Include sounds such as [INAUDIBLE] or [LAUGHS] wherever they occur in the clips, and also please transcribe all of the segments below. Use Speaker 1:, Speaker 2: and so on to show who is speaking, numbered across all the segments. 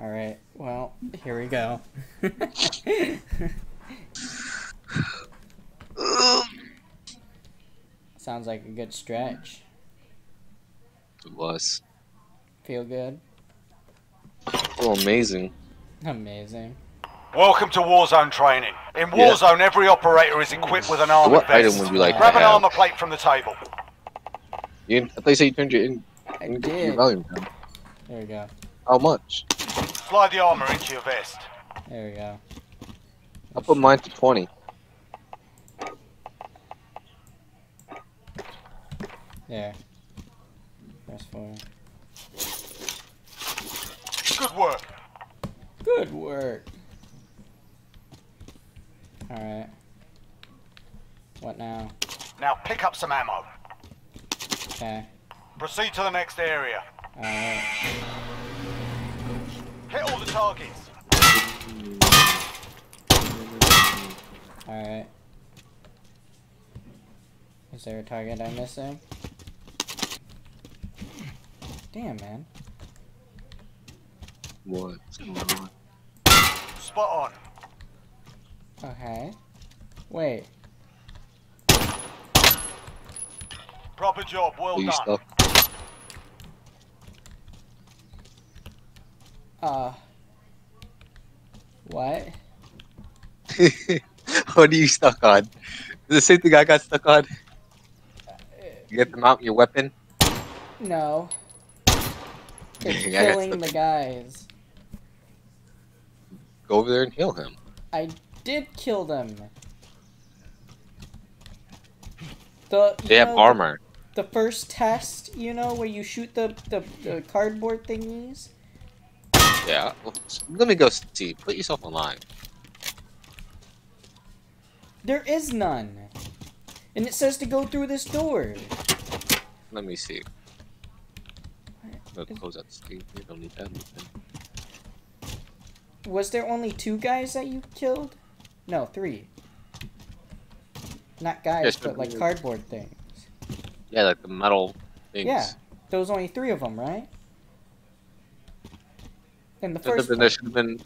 Speaker 1: Alright, well, here we go. [LAUGHS] Sounds like a good stretch.
Speaker 2: It was.
Speaker 1: Feel good?
Speaker 2: Oh, amazing.
Speaker 1: Amazing.
Speaker 3: Welcome to Warzone training. In
Speaker 2: Yeah.
Speaker 3: Warzone, every operator is equipped with an armored
Speaker 2: What
Speaker 3: vest.
Speaker 2: item would you like
Speaker 3: Grab
Speaker 2: to
Speaker 3: an
Speaker 2: have?
Speaker 3: armor plate from the table.
Speaker 2: You, I thought you said you turned your, in,
Speaker 1: I
Speaker 2: your
Speaker 1: did.
Speaker 2: volume down.
Speaker 1: There we go.
Speaker 2: How much?
Speaker 3: Slide the armor into your vest.
Speaker 1: There we go.
Speaker 2: I put mine to 20.
Speaker 1: There. Press forward.
Speaker 3: Good work.
Speaker 1: Good work. Alright. What now?
Speaker 3: Now pick up some ammo.
Speaker 1: Okay.
Speaker 3: Proceed to the next area.
Speaker 1: Alright.
Speaker 3: Hit all the targets.
Speaker 1: Alright. Is there a target I'm missing? Damn, man.
Speaker 2: What's going on?
Speaker 3: Spot on.
Speaker 1: Okay. Wait.
Speaker 3: Proper job. Well
Speaker 2: Are you
Speaker 3: done.
Speaker 2: stuck?
Speaker 1: Uh. What? [LAUGHS]
Speaker 2: what are you stuck on? The same thing I got stuck on? You get to mount your weapon?
Speaker 1: No. [LAUGHS] It's killing the guys.
Speaker 2: Go over there and heal him.
Speaker 1: I did kill them. The
Speaker 2: They have
Speaker 1: know,
Speaker 2: armor.
Speaker 1: The, first test, you know, where you shoot the, the, the cardboard thingies.
Speaker 2: Yeah. Well, let me go see. Put yourself online.
Speaker 1: There is none. And it says to go through this door.
Speaker 2: Let me see. Let's close that screen. We don't need that.
Speaker 1: Was there only two guys that you killed? No, three. Not guys,
Speaker 2: Yes,
Speaker 1: but
Speaker 2: but-
Speaker 1: like cardboard things.
Speaker 2: Yeah, like the metal things.
Speaker 1: Yeah, there was only three of them, right? In the
Speaker 2: Should have
Speaker 1: first
Speaker 2: been, there should have been.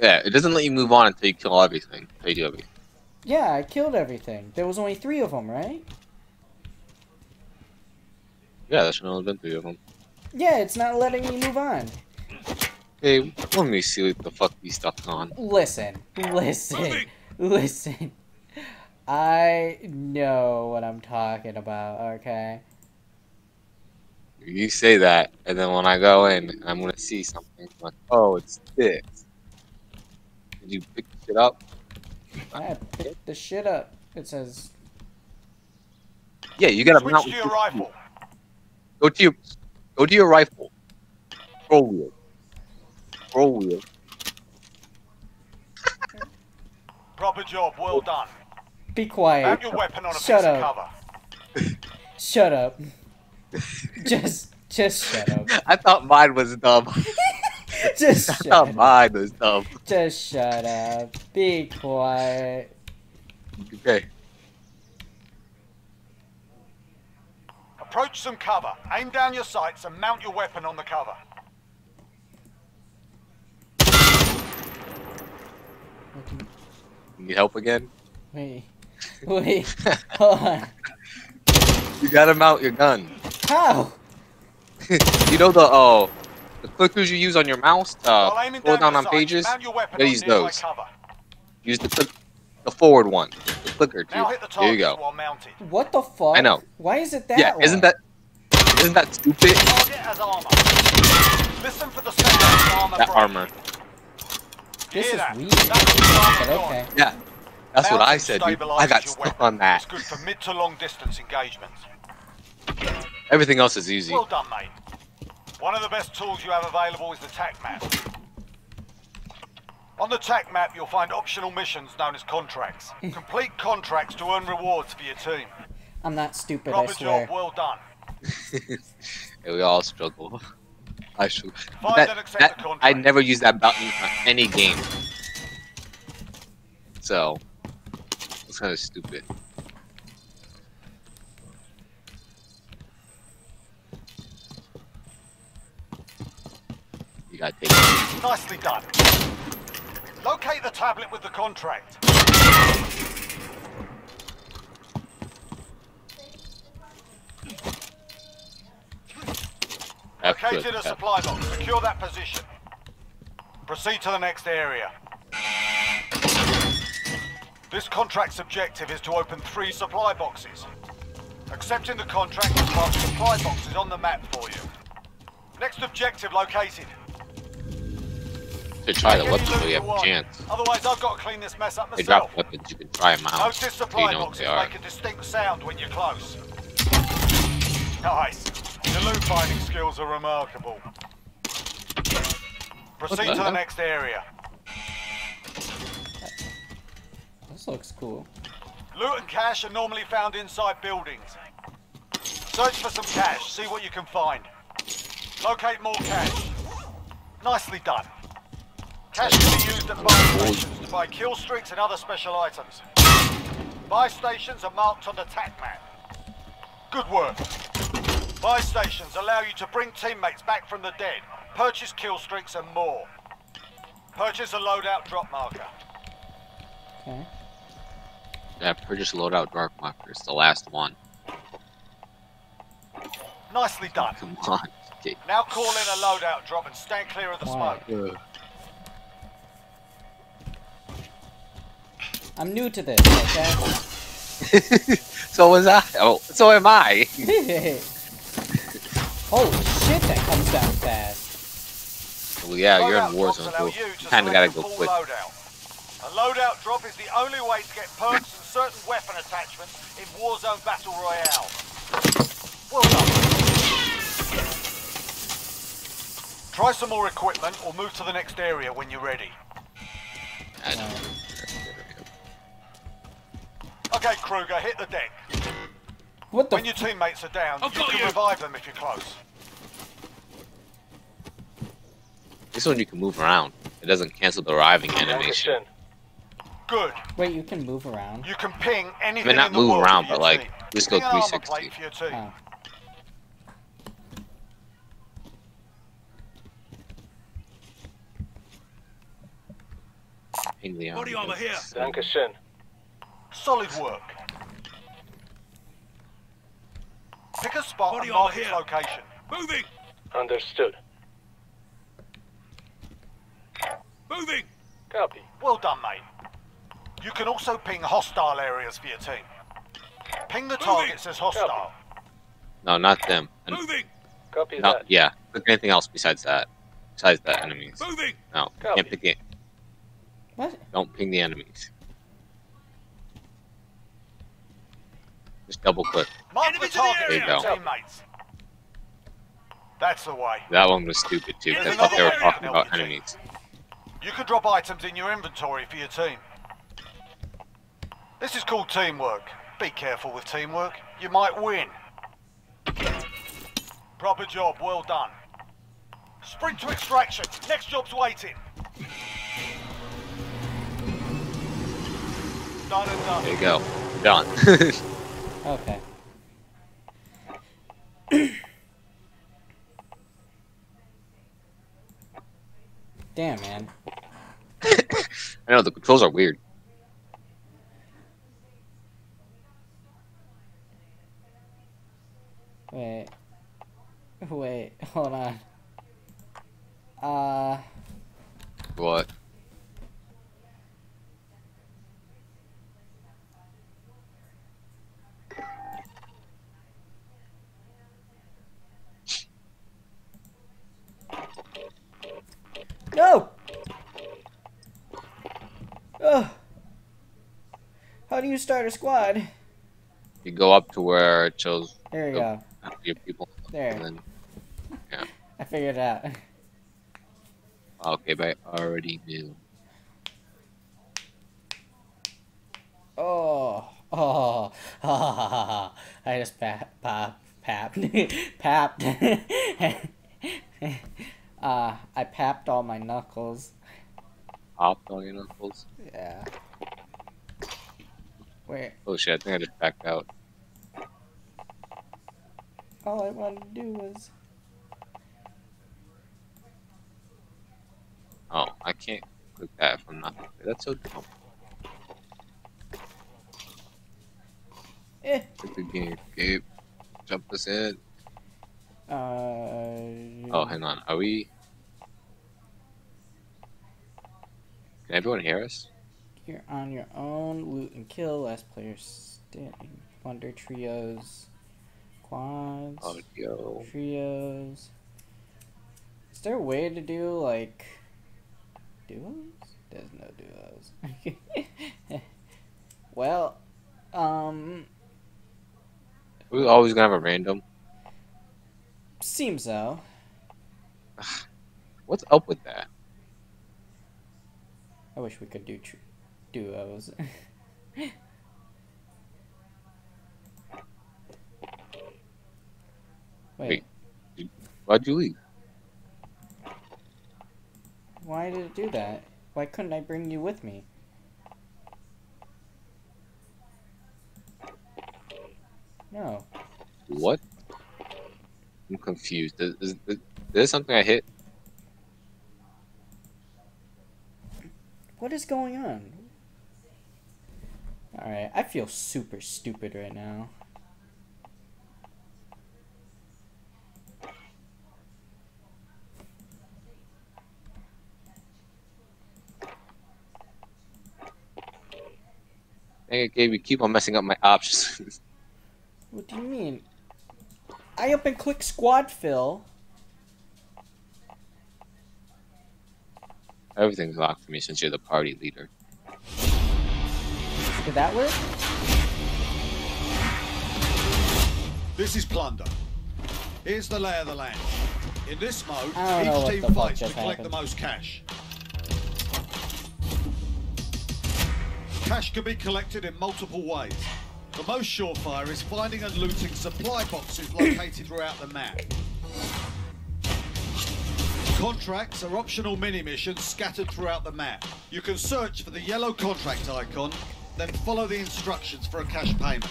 Speaker 2: Yeah, it doesn't let you move on until you kill everything. Until you do everything.
Speaker 1: Yeah, I killed everything. There was only three of them, right?
Speaker 2: Yeah, there should have only been three of them.
Speaker 1: Yeah, it's not letting me move on.
Speaker 2: Hey, let me see what the fuck you stuck on.
Speaker 1: Listen, listen, listen. I know what I'm talking about, okay?
Speaker 2: You say that, and then when I go in, I'm gonna see something. I'm like, oh, it's this. Did you pick it up?
Speaker 1: I picked the shit up. It says,
Speaker 2: Yeah, you gotta
Speaker 3: Switch
Speaker 2: mount.
Speaker 3: to your rifle.
Speaker 2: Go to your, go to your rifle. Scroll wheel. Scroll wheel.
Speaker 3: Proper job. Well done.
Speaker 1: be quiet.
Speaker 3: Mount your weapon on a
Speaker 1: Shut
Speaker 3: piece
Speaker 1: up.
Speaker 3: of cover.
Speaker 1: Shut up. [LAUGHS] just, just shut up.
Speaker 2: I thought mine was dumb. [LAUGHS]
Speaker 1: Just
Speaker 2: I
Speaker 1: shut
Speaker 2: thought
Speaker 1: up.
Speaker 2: mine was dumb.
Speaker 1: Just shut up. Be quiet.
Speaker 2: Okay.
Speaker 3: Approach some cover. Aim down your sights and mount your weapon on the cover.
Speaker 2: Need help again?
Speaker 1: Wait, [LAUGHS] wait, hold on.
Speaker 2: You gotta mount your gun.
Speaker 1: How? [LAUGHS]
Speaker 2: you know the oh, the clickers you use on your mouse. Uh,
Speaker 3: While aiming
Speaker 2: scroll
Speaker 3: down
Speaker 2: down on pages.
Speaker 3: Mount your weapon
Speaker 2: gotta
Speaker 3: on
Speaker 2: use those.
Speaker 3: cover.
Speaker 2: Use the click, the forward one, the clicker too.
Speaker 3: The
Speaker 2: There you go.
Speaker 1: What the fuck?
Speaker 2: I know.
Speaker 1: Why is it that
Speaker 2: Yeah, isn't that isn't that stupid?
Speaker 3: Armor. Listen for the armor.
Speaker 2: That armor.
Speaker 1: This is
Speaker 3: that?
Speaker 1: weird.
Speaker 3: That's
Speaker 1: But okay.
Speaker 2: Yeah, that's what I said. Dude. I got
Speaker 3: your
Speaker 2: stuck
Speaker 3: weapon.
Speaker 2: on that.
Speaker 3: It's good for mid to long distance engagements.
Speaker 2: Everything else is easy.
Speaker 3: Well done, mate. One of the best tools you have available is the TAC map. On the TAC map, you'll find optional missions known as contracts. [LAUGHS] Complete contracts to earn rewards for your team.
Speaker 1: I'm not stupid, I
Speaker 3: Proper
Speaker 1: swear.
Speaker 3: job, well done. [LAUGHS]
Speaker 2: Yeah, we all struggle. I struggle.
Speaker 3: Find
Speaker 2: That,
Speaker 3: and accept
Speaker 2: that,
Speaker 3: the.
Speaker 2: I never use that button on any game. So, it's kind of stupid. Gotta take it.
Speaker 3: Nicely done. Locate the tablet with the contract.
Speaker 2: That's good.
Speaker 3: Located a supply box. Secure that position. Proceed to the next area. This contract's objective is to open three supply boxes. Accepting the contract will mark supply boxes on the map for you. Next objective located.
Speaker 2: To try the
Speaker 3: Take any
Speaker 2: weapons so
Speaker 3: loot
Speaker 2: you have a chance.
Speaker 3: Otherwise, I've got to clean this mess up
Speaker 2: They drop weapons, you can try them out.
Speaker 3: Notice
Speaker 2: so you
Speaker 3: supply
Speaker 2: know
Speaker 3: boxes
Speaker 2: they
Speaker 3: make a distinct sound when you're close. Nice. Your loot finding skills are remarkable. Proceed
Speaker 2: the
Speaker 3: to the next area.
Speaker 1: This looks cool.
Speaker 3: Loot and cash are normally found inside buildings. Search for some cash, see what you can find. Locate more cash. Nicely done. Cash can be used at buy stations to buy kill streaks and other special items. Buy stations are marked on the TAC map. Good work. Buy stations allow you to bring teammates back from the dead, purchase kill streaks and more. Purchase a loadout drop marker.
Speaker 1: Okay.
Speaker 2: Yeah, purchase loadout dark marker. It's the last one.
Speaker 3: Nicely done.
Speaker 2: Come on. Okay.
Speaker 3: Now call in a loadout drop and stand clear of the
Speaker 1: Why?
Speaker 3: smoke.
Speaker 1: I'm new to this, okay? [LAUGHS]
Speaker 2: so was I. Oh, so am I. [LAUGHS]
Speaker 1: Holy shit, that comes down fast.
Speaker 2: Well, yeah, you're in
Speaker 3: Loadout drops
Speaker 2: Warzone,
Speaker 3: allow
Speaker 2: so
Speaker 3: you
Speaker 2: kinda gotta go
Speaker 3: a full
Speaker 2: quick.
Speaker 3: Loadout. A loadout drop is the only way to get perks and certain weapon attachments in Warzone Battle Royale. Well done. Try some more equipment or move to the next area when you're ready.
Speaker 2: I know.
Speaker 3: Okay, Kruger, hit the deck.
Speaker 1: What the
Speaker 3: When your teammates are down,
Speaker 4: I've
Speaker 3: you
Speaker 4: got
Speaker 3: can
Speaker 4: you.
Speaker 3: revive them if you're close.
Speaker 2: This one you can move around. It doesn't cancel the arriving animation.
Speaker 3: Good.
Speaker 1: Wait, you can move around?
Speaker 3: You can ping
Speaker 2: I
Speaker 3: anything
Speaker 2: mean, not
Speaker 3: in the
Speaker 2: move
Speaker 3: world
Speaker 2: around,
Speaker 3: for your
Speaker 2: but like
Speaker 3: team.
Speaker 2: just go
Speaker 3: Ping an armor
Speaker 2: 360.
Speaker 3: plate for your team.
Speaker 1: Oh.
Speaker 2: Ping the
Speaker 4: Body armor here.
Speaker 5: Dankeschön.
Speaker 3: Solid work. Pick a spot
Speaker 4: Body
Speaker 3: and mark
Speaker 4: armor
Speaker 3: its
Speaker 4: here.
Speaker 3: location.
Speaker 4: Moving!
Speaker 5: Understood.
Speaker 4: Moving!
Speaker 5: Copy.
Speaker 3: Well done, mate. You can also ping hostile areas for your team. Ping the targets as hostile.
Speaker 2: No, not them. And
Speaker 4: Moving!
Speaker 5: Copy
Speaker 2: no,
Speaker 5: that.
Speaker 2: yeah. Click anything else besides that. Besides the enemies.
Speaker 4: Moving!
Speaker 2: No,
Speaker 5: Copy.
Speaker 2: can't pick it.
Speaker 1: What?
Speaker 2: Don't ping the enemies. Just double click.
Speaker 3: Mark the
Speaker 4: Enemies in the
Speaker 3: target
Speaker 2: area.
Speaker 3: for your
Speaker 2: There you
Speaker 3: teammates. That's the way.
Speaker 2: That one was stupid too. 'cause I thought they were talking about enemies.
Speaker 3: You can drop items in your inventory for your team. This is called teamwork. Be careful with teamwork. You might win. Proper job, well done. Sprint to extraction. Next job's waiting. Done and done.
Speaker 2: There you go. Done. [LAUGHS]
Speaker 1: Okay. [COUGHS] Damn, man. [COUGHS]
Speaker 2: I know the controls are weird.
Speaker 1: Wait. Wait, [LAUGHS] hold on. Uh,
Speaker 2: What?
Speaker 1: No! Ugh. How do you start a squad?
Speaker 2: You go up to where it shows
Speaker 1: There you
Speaker 2: Go. your people,
Speaker 1: There.
Speaker 2: and then
Speaker 1: I figured it out.
Speaker 2: okay, but I already knew.
Speaker 1: Oh, [LAUGHS] oh, ha ha ha ha! I just pap, pap, [LAUGHS] papped, papped. [LAUGHS] uh, I papped all my knuckles.
Speaker 2: Popped all your knuckles.
Speaker 1: Yeah. Wait,
Speaker 2: Oh shit! I think I just backed out.
Speaker 1: all I wanted to do was.
Speaker 2: Oh, I can't click that. I'm not... That's so dumb.
Speaker 1: Eh.
Speaker 2: Click the game. Gabe, jump this in.
Speaker 1: Uh.
Speaker 2: Oh, hang on. Are we? Can everyone hear us?
Speaker 1: You're on your own. Loot and kill. Last player standing. Plunder trios. Quads.
Speaker 2: Audio.
Speaker 1: Trios. Is there a way to do like duos? There's no duos. [LAUGHS] well, um,
Speaker 2: We're always gonna have a random.
Speaker 1: Seems so.
Speaker 2: What's up with that?
Speaker 1: I wish we could do tr- duos. [LAUGHS] Wait,
Speaker 2: Wait. Why'd you leave?
Speaker 1: why did it do that? Why couldn't I bring you with me? No.
Speaker 2: What? I'm confused. Is, is, is there something I hit?
Speaker 1: What is going on? Alright, I feel super stupid right now.
Speaker 2: Dang it, Gabe, you keep on messing up my options. [LAUGHS]
Speaker 1: What do you mean? I up and click squad fill.
Speaker 2: Everything's locked for me since you're the party leader.
Speaker 1: Did that work?
Speaker 3: This is plunder. Here's the lay of the land. In this mode,
Speaker 1: I don't know
Speaker 3: each team fights to collect
Speaker 1: happened.
Speaker 3: the most cash. Cash can be collected in multiple ways. The most surefire is finding and looting supply boxes located throughout the map. Contracts are optional mini missions scattered throughout the map. You can search for the yellow contract icon, then follow the instructions for a cash payment.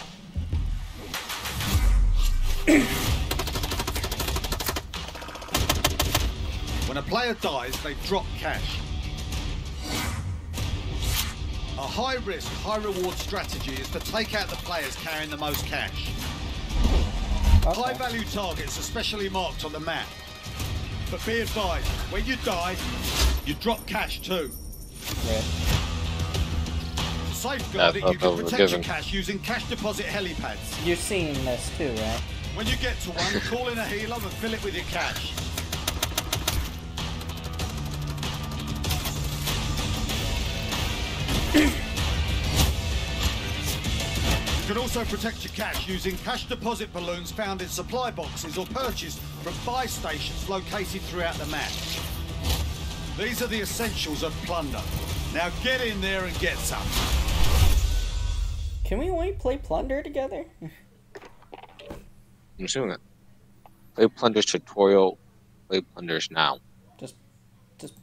Speaker 3: When a player dies, they drop cash. A high risk, high reward strategy is to take out the players carrying the most cash. High-value targets are specially marked on the map. But be advised, when you die, you drop cash too.
Speaker 1: Yeah.
Speaker 3: To safeguard it,
Speaker 2: That's
Speaker 3: you can
Speaker 2: what we're
Speaker 3: protect your cash using cash deposit helipads.
Speaker 1: You're seeing this too, right?
Speaker 3: When you get to one, call in a healer and fill it with your cash. Can also protect your cash using cash deposit balloons found in supply boxes or purchased from buy stations located throughout the map. These are the essentials of plunder. Now get in there and get some.
Speaker 1: Can we only play plunder together?
Speaker 2: I'm assuming it. Play Plunder's tutorial. Play Plunder's now.
Speaker 1: just, just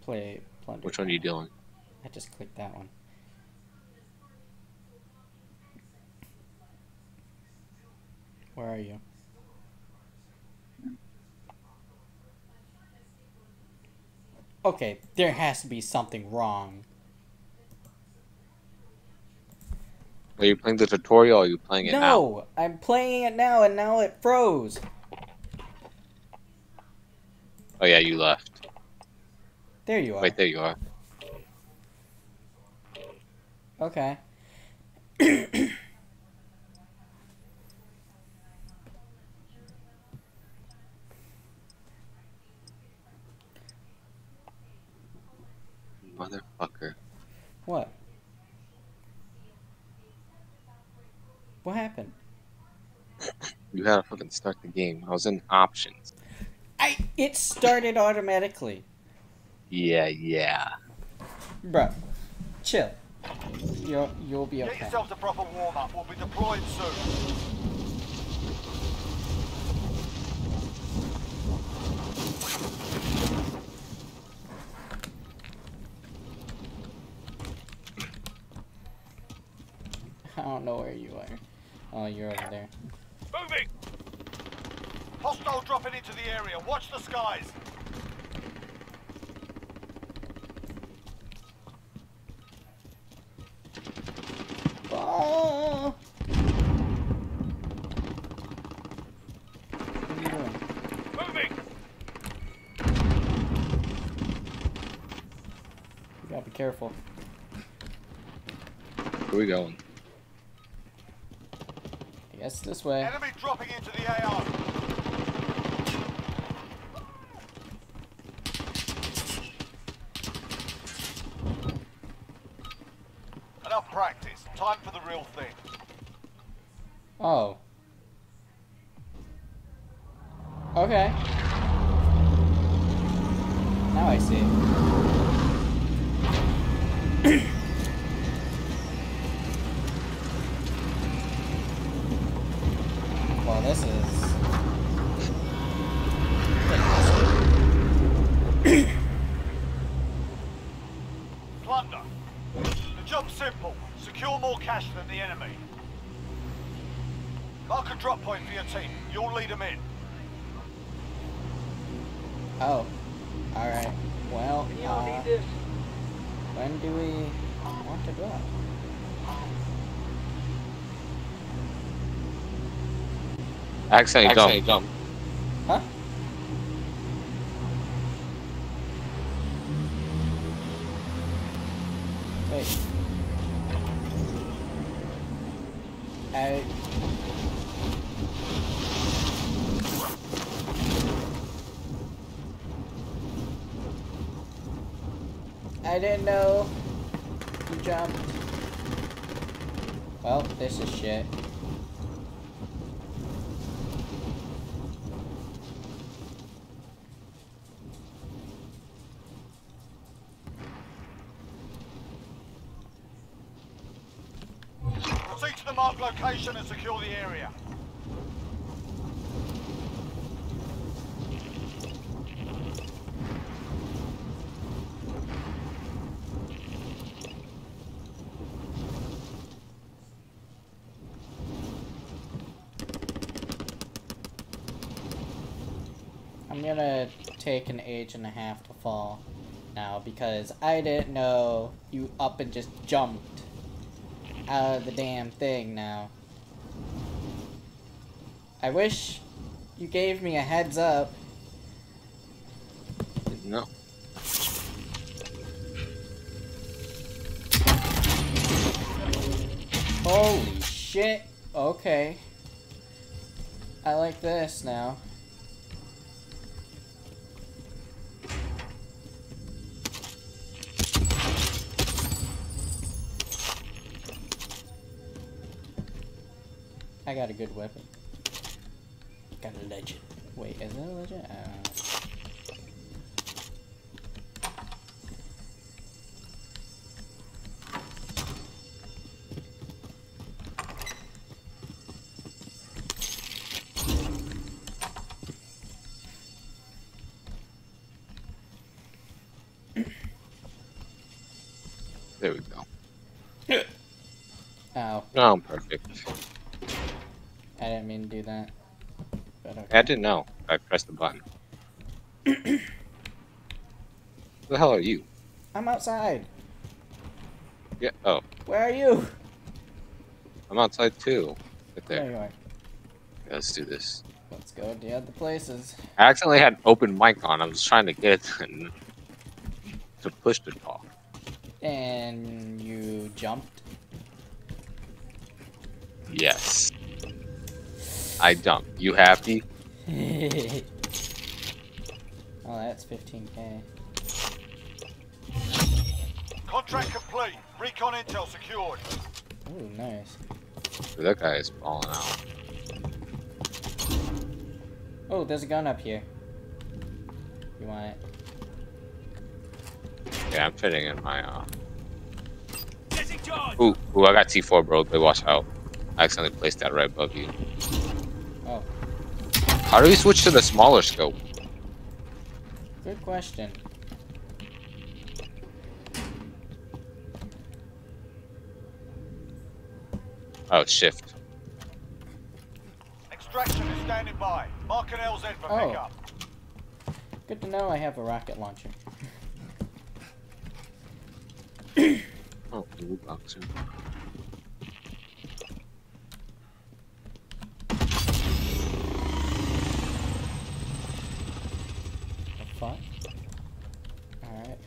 Speaker 1: play plunder.
Speaker 2: Which one are you doing?
Speaker 1: I just clicked that one. Where are you? Okay, there has to be something wrong.
Speaker 2: Are you playing the tutorial or are you playing it now?
Speaker 1: No, I'm playing it now and now it froze.
Speaker 2: Oh yeah, you left.
Speaker 1: There you are.
Speaker 2: Wait, there you are.
Speaker 1: Okay. [CLEARS THROAT]
Speaker 2: Motherfucker.
Speaker 1: What? What happened?
Speaker 2: You had to fucking start the game. I was in options.
Speaker 1: I it started automatically.
Speaker 2: Yeah, yeah.
Speaker 1: Bruh. Chill. You'll you'll be
Speaker 3: Get
Speaker 1: okay.
Speaker 3: yourself to proper warm up. We'll be deployed soon.
Speaker 1: don't know where you are. Oh, you're over there.
Speaker 4: Moving!
Speaker 3: Hostile dropping into the area. Watch the skies.
Speaker 1: Oh.
Speaker 4: Moving.
Speaker 1: Gotta be careful.
Speaker 2: Where are we going?
Speaker 1: Guess this way.
Speaker 3: Enemy dropping into the AO. Enough practice. Time for the real thing.
Speaker 1: Oh. Okay. Now I see. well, this is.
Speaker 3: Plunder. The job's simple. Secure more cash than the enemy. Mark a drop point for your team. You'll lead them in.
Speaker 1: Oh. Alright. Well, uh, when do we want to drop?
Speaker 2: Accidentally jump.
Speaker 1: Huh? Wait. I. I didn't know you jumped. Well, this is shit.
Speaker 3: Proceed to the marked location and secure the area.
Speaker 1: I'm gonna take an age and a half to fall now because I didn't know you up and just jumped out of the damn thing now. I wish you gave me a heads up.
Speaker 2: No.
Speaker 1: Holy shit. Okay. I like this now. I got a good weapon. Got a legend. Wait, is that a legend? I.
Speaker 2: There we go.
Speaker 1: Ow.
Speaker 2: No, I'm perfect.
Speaker 1: I didn't mean to do that. But okay.
Speaker 2: I didn't know. I pressed the button. Who the hell are you?
Speaker 1: I'm outside.
Speaker 2: Yeah. Oh,
Speaker 1: Where are you?
Speaker 2: I'm outside too. Right
Speaker 1: There
Speaker 2: there.
Speaker 1: you are.
Speaker 2: Yeah, let's do this.
Speaker 1: Let's go to the other places.
Speaker 2: I accidentally had open mic on. I was trying to get to, [LAUGHS] to push the talk.
Speaker 1: And you jumped.
Speaker 2: Yes. I dumped. You happy? [LAUGHS]
Speaker 1: oh, that's 15k.
Speaker 3: Contract complete. Recon intel secured.
Speaker 1: Ooh, nice.
Speaker 2: Dude, that guy is falling out.
Speaker 1: Oh, there's a gun up here. You want it?
Speaker 2: Yeah, I'm fitting in my uh.
Speaker 4: Getting charged!
Speaker 2: Ooh, ooh, I got T4, bro. But watch out. I accidentally placed that right above you. How do we switch to the smaller scope?
Speaker 1: good question.
Speaker 2: Oh, shift.
Speaker 3: Extraction is standing by. Mark an LZ for
Speaker 1: Oh.
Speaker 3: pickup.
Speaker 1: Good to know I have a rocket launcher.
Speaker 2: Oh, blue boxer.
Speaker 1: fuck? Alright.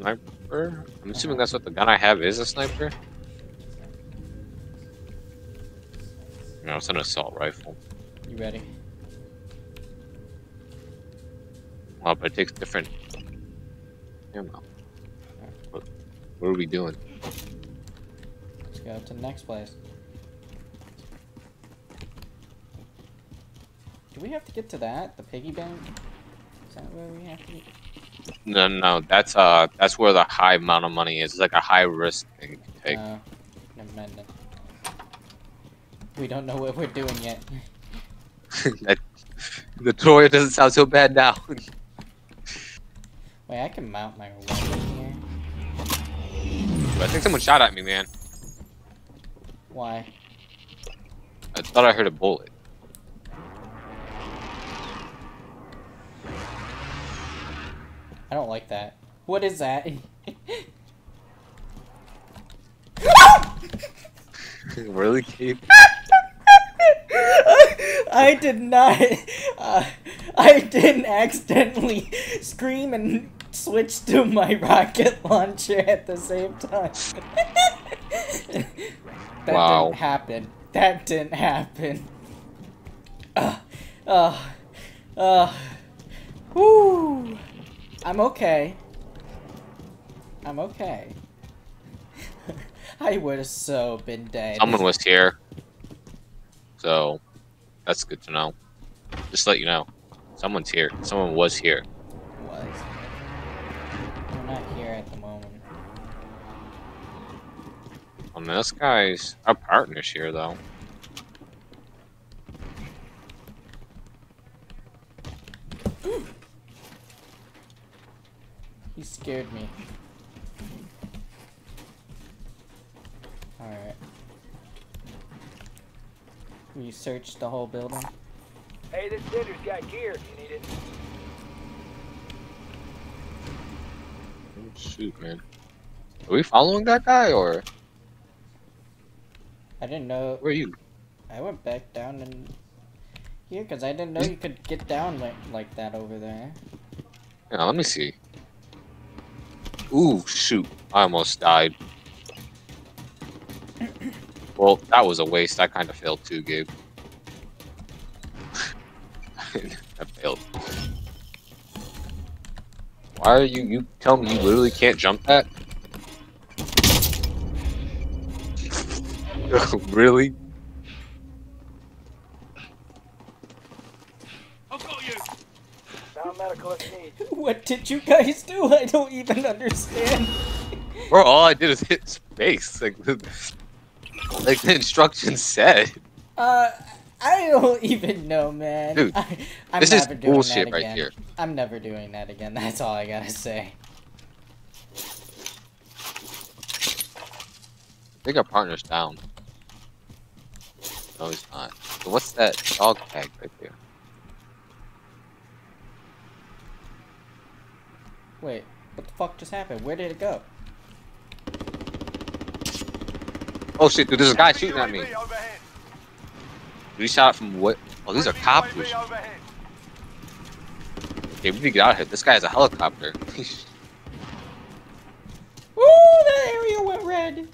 Speaker 2: Sniper? I'm assuming that's what the gun I have is a sniper. No, it's an assault rifle.
Speaker 1: You ready?
Speaker 2: Well, but it takes different ammo. What, what are we doing?
Speaker 1: Let's go to the next place. Do we have to get to that? The piggy bank? Is that where we have to get?
Speaker 2: No, no, that's uh, that's where the high amount of money is. It's like a high risk thing to take.
Speaker 1: Uh, never mind then. We don't know what we're doing yet. [LAUGHS]
Speaker 2: that, the tutorial doesn't sound so bad now. [LAUGHS]
Speaker 1: Wait, I can mount my weapon here.
Speaker 2: I think someone shot at me, man.
Speaker 1: Why?
Speaker 2: I thought I heard a bullet.
Speaker 1: I don't like that. What is that? [LAUGHS] [LAUGHS]
Speaker 2: really, Keith?
Speaker 1: I did not. Uh, I didn't accidentally scream and switch to my rocket launcher at the same time. [LAUGHS] that
Speaker 2: Wow.
Speaker 1: didn't happen. That didn't happen. Uh, uh, uh, whoo. I'm okay. I'm okay. [LAUGHS] I would have so been dead.
Speaker 2: Someone was here. So, that's good to know. Just to let you know. Someone's here. Someone was here.
Speaker 1: was. We're not here at the moment.
Speaker 2: I mean, this guy's our partner's here, though.
Speaker 1: He scared me. Alright. We searched the whole building.
Speaker 4: Hey, this Cinder's got gear if you need it.
Speaker 2: Oh, shoot, man. Are we following that guy, or
Speaker 1: I didn't know.
Speaker 2: where are you?
Speaker 1: I went back down and here because I didn't know you could get down like, like that over there.
Speaker 2: Yeah, let me see. Ooh, shoot. I almost died. Well, that was a waste. I kind of failed too, Gabe. [LAUGHS] I failed. Why are you, you tell me you literally can't jump that? [LAUGHS] really?
Speaker 4: I've got you.
Speaker 5: Found medical if need.
Speaker 1: What did you guys do? I don't even understand.
Speaker 2: Bro, all I did is hit space. Like, the- [LAUGHS] like the instructions said.
Speaker 1: Uh, I don't [LAUGHS] even know, man.
Speaker 2: Dude,
Speaker 1: I, I'm
Speaker 2: this is
Speaker 1: never doing
Speaker 2: bullshit
Speaker 1: that
Speaker 2: right
Speaker 1: again.
Speaker 2: here.
Speaker 1: I'm never doing that again. [LAUGHS] That's all I gotta say.
Speaker 2: I think our partner's down. No, he's not. So what's that dog tag right there?
Speaker 1: Wait, what the fuck just happened? Where did it go?
Speaker 2: Oh shit, dude, there's a guy shooting at me.
Speaker 3: UAV overhead.
Speaker 2: Dude, he shot from what? Oh, these are
Speaker 3: Friendly
Speaker 2: copters. Okay, we need to get out of here. This guy has a helicopter. [LAUGHS]
Speaker 1: Woo! That area went red.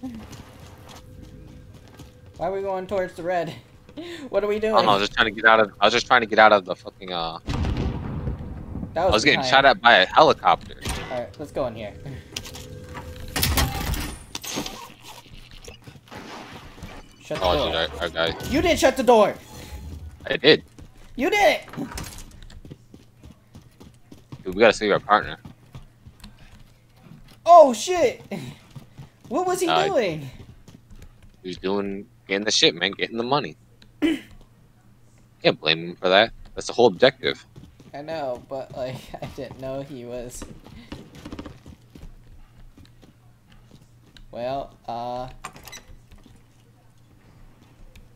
Speaker 1: Why are we going towards the red? [LAUGHS] What are we doing?
Speaker 2: I don't know, I was just trying to get out of. I was just trying to get out of the fucking. Uh,
Speaker 1: that
Speaker 2: I was getting
Speaker 1: kind.
Speaker 2: shot at by a helicopter.
Speaker 1: All right, let's go in here. Shut the
Speaker 2: Oh,
Speaker 1: door.
Speaker 2: dude, our, our guy.
Speaker 1: You didn't shut the door.
Speaker 2: I did.
Speaker 1: You did it.
Speaker 2: Dude, we gotta save our partner.
Speaker 1: Oh shit! What was he
Speaker 2: Uh,
Speaker 1: doing?
Speaker 2: He's doing getting the shit, man, getting the money. [CLEARS THROAT] Can't blame him for that. That's the whole objective.
Speaker 1: I know, but like [LAUGHS] I didn't know he was. Well, uh,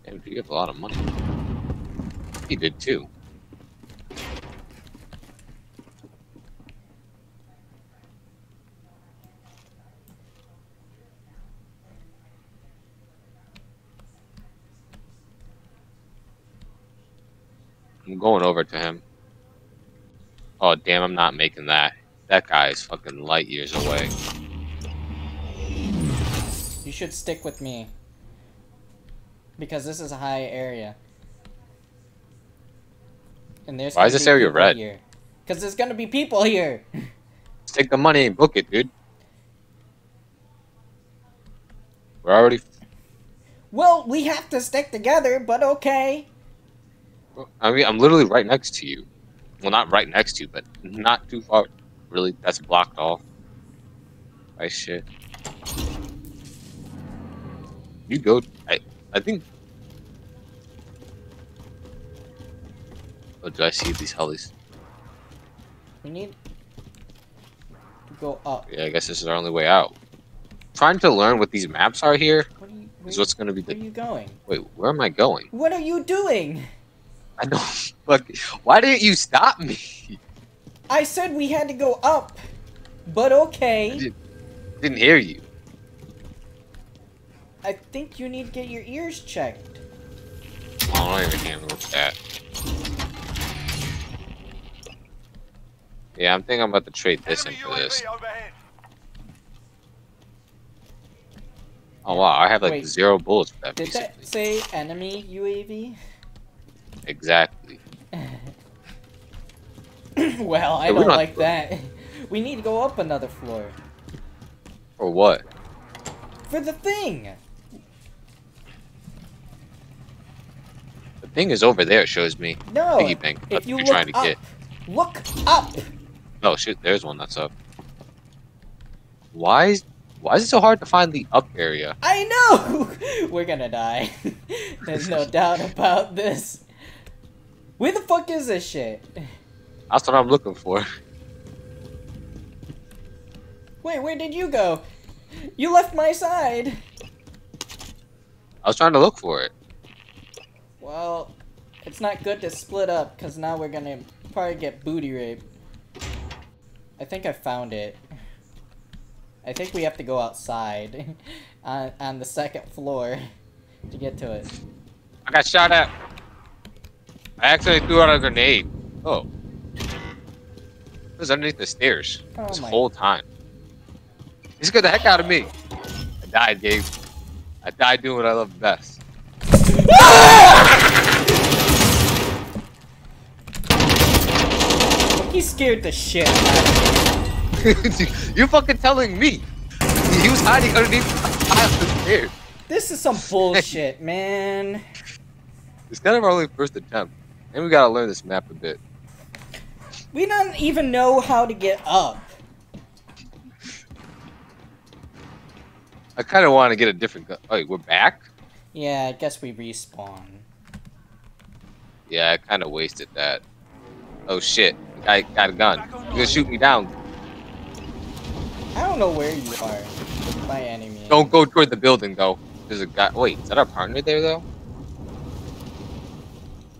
Speaker 2: dude, you have a lot of money. He did too. I'm going over to him. Oh damn, I'm not making that. That guy is fucking light years away.
Speaker 1: You should stick with me. Because this is a high area. And there's
Speaker 2: Why is this area red?
Speaker 1: Cause there's gonna be people here. [LAUGHS]
Speaker 2: Take the money and book it, dude. We're already.
Speaker 1: Well, we have to stick together, but okay.
Speaker 2: I mean, I'm literally right next to you. Well, not right next to you, but not too far. Really, that's blocked off. By shit. You go. I. I think. Oh, do I see these helis?
Speaker 1: We need to go up.
Speaker 2: Yeah, I guess this is our only way out. Trying to learn what these maps are here
Speaker 1: What are you?
Speaker 2: Is what's gonna be the.
Speaker 1: where
Speaker 2: the.
Speaker 1: are you going?
Speaker 2: Wait, where am I going?
Speaker 1: What are you doing?
Speaker 2: I don't. Fuck. Why didn't you stop me?
Speaker 1: I said we had to go up, but okay.
Speaker 2: I did- Didn't hear you.
Speaker 1: I think you need to get your ears checked.
Speaker 2: Oh, I don't even handle that. Yeah, I'm thinking I'm about to trade this in
Speaker 3: Enemy
Speaker 2: for this.
Speaker 3: Overhead.
Speaker 2: Oh wow, I have like
Speaker 1: Wait.
Speaker 2: zero bullets for that.
Speaker 1: Did
Speaker 2: basically.
Speaker 1: that say enemy UAV?
Speaker 2: Exactly. [LAUGHS]
Speaker 1: well, I
Speaker 2: Yeah,
Speaker 1: don't like that. [LAUGHS] We need to go up another floor.
Speaker 2: For what?
Speaker 1: For the thing!
Speaker 2: The thing is over there. Shows me.
Speaker 1: No!
Speaker 2: Piggy bank.
Speaker 1: If you look
Speaker 2: you're trying to
Speaker 1: up,
Speaker 2: get.
Speaker 1: look up!
Speaker 2: Oh shit, there's one that's up. Why is why is it so hard to find the up area?
Speaker 1: I know! [LAUGHS] We're gonna die. There's no doubt about this. Where the fuck is this shit?
Speaker 2: That's what I'm looking for.
Speaker 1: Wait, where did you go? You left my side!
Speaker 2: I was trying to look for it.
Speaker 1: Well, it's not good to split up, because now we're gonna probably get booty raped. I think I found it. I think we have to go outside [LAUGHS] on, on the second floor to get to it.
Speaker 2: I got shot at. I accidentally threw out a grenade. Oh. It was underneath the stairs
Speaker 1: Oh
Speaker 2: this whole time. He scared the heck out of me. I died, Gabe. I died doing what I love best.
Speaker 1: He scared the shit out of me. [LAUGHS]
Speaker 2: You're fucking telling me. He was hiding underneath the stairs.
Speaker 1: This is some bullshit, man.
Speaker 2: It's kind of our only first attempt. And we gotta learn this map a bit.
Speaker 1: We don't even know how to get up.
Speaker 2: I kind of want to get a different gun. Wait, oh, we're back?
Speaker 1: Yeah, I guess we respawn.
Speaker 2: Yeah, I kind of wasted that. Oh shit. I got a gun. He's gonna shoot me down.
Speaker 1: I don't know where you are by any means.
Speaker 2: Don't go toward the building though. There's a guy. Wait, is that our partner there though?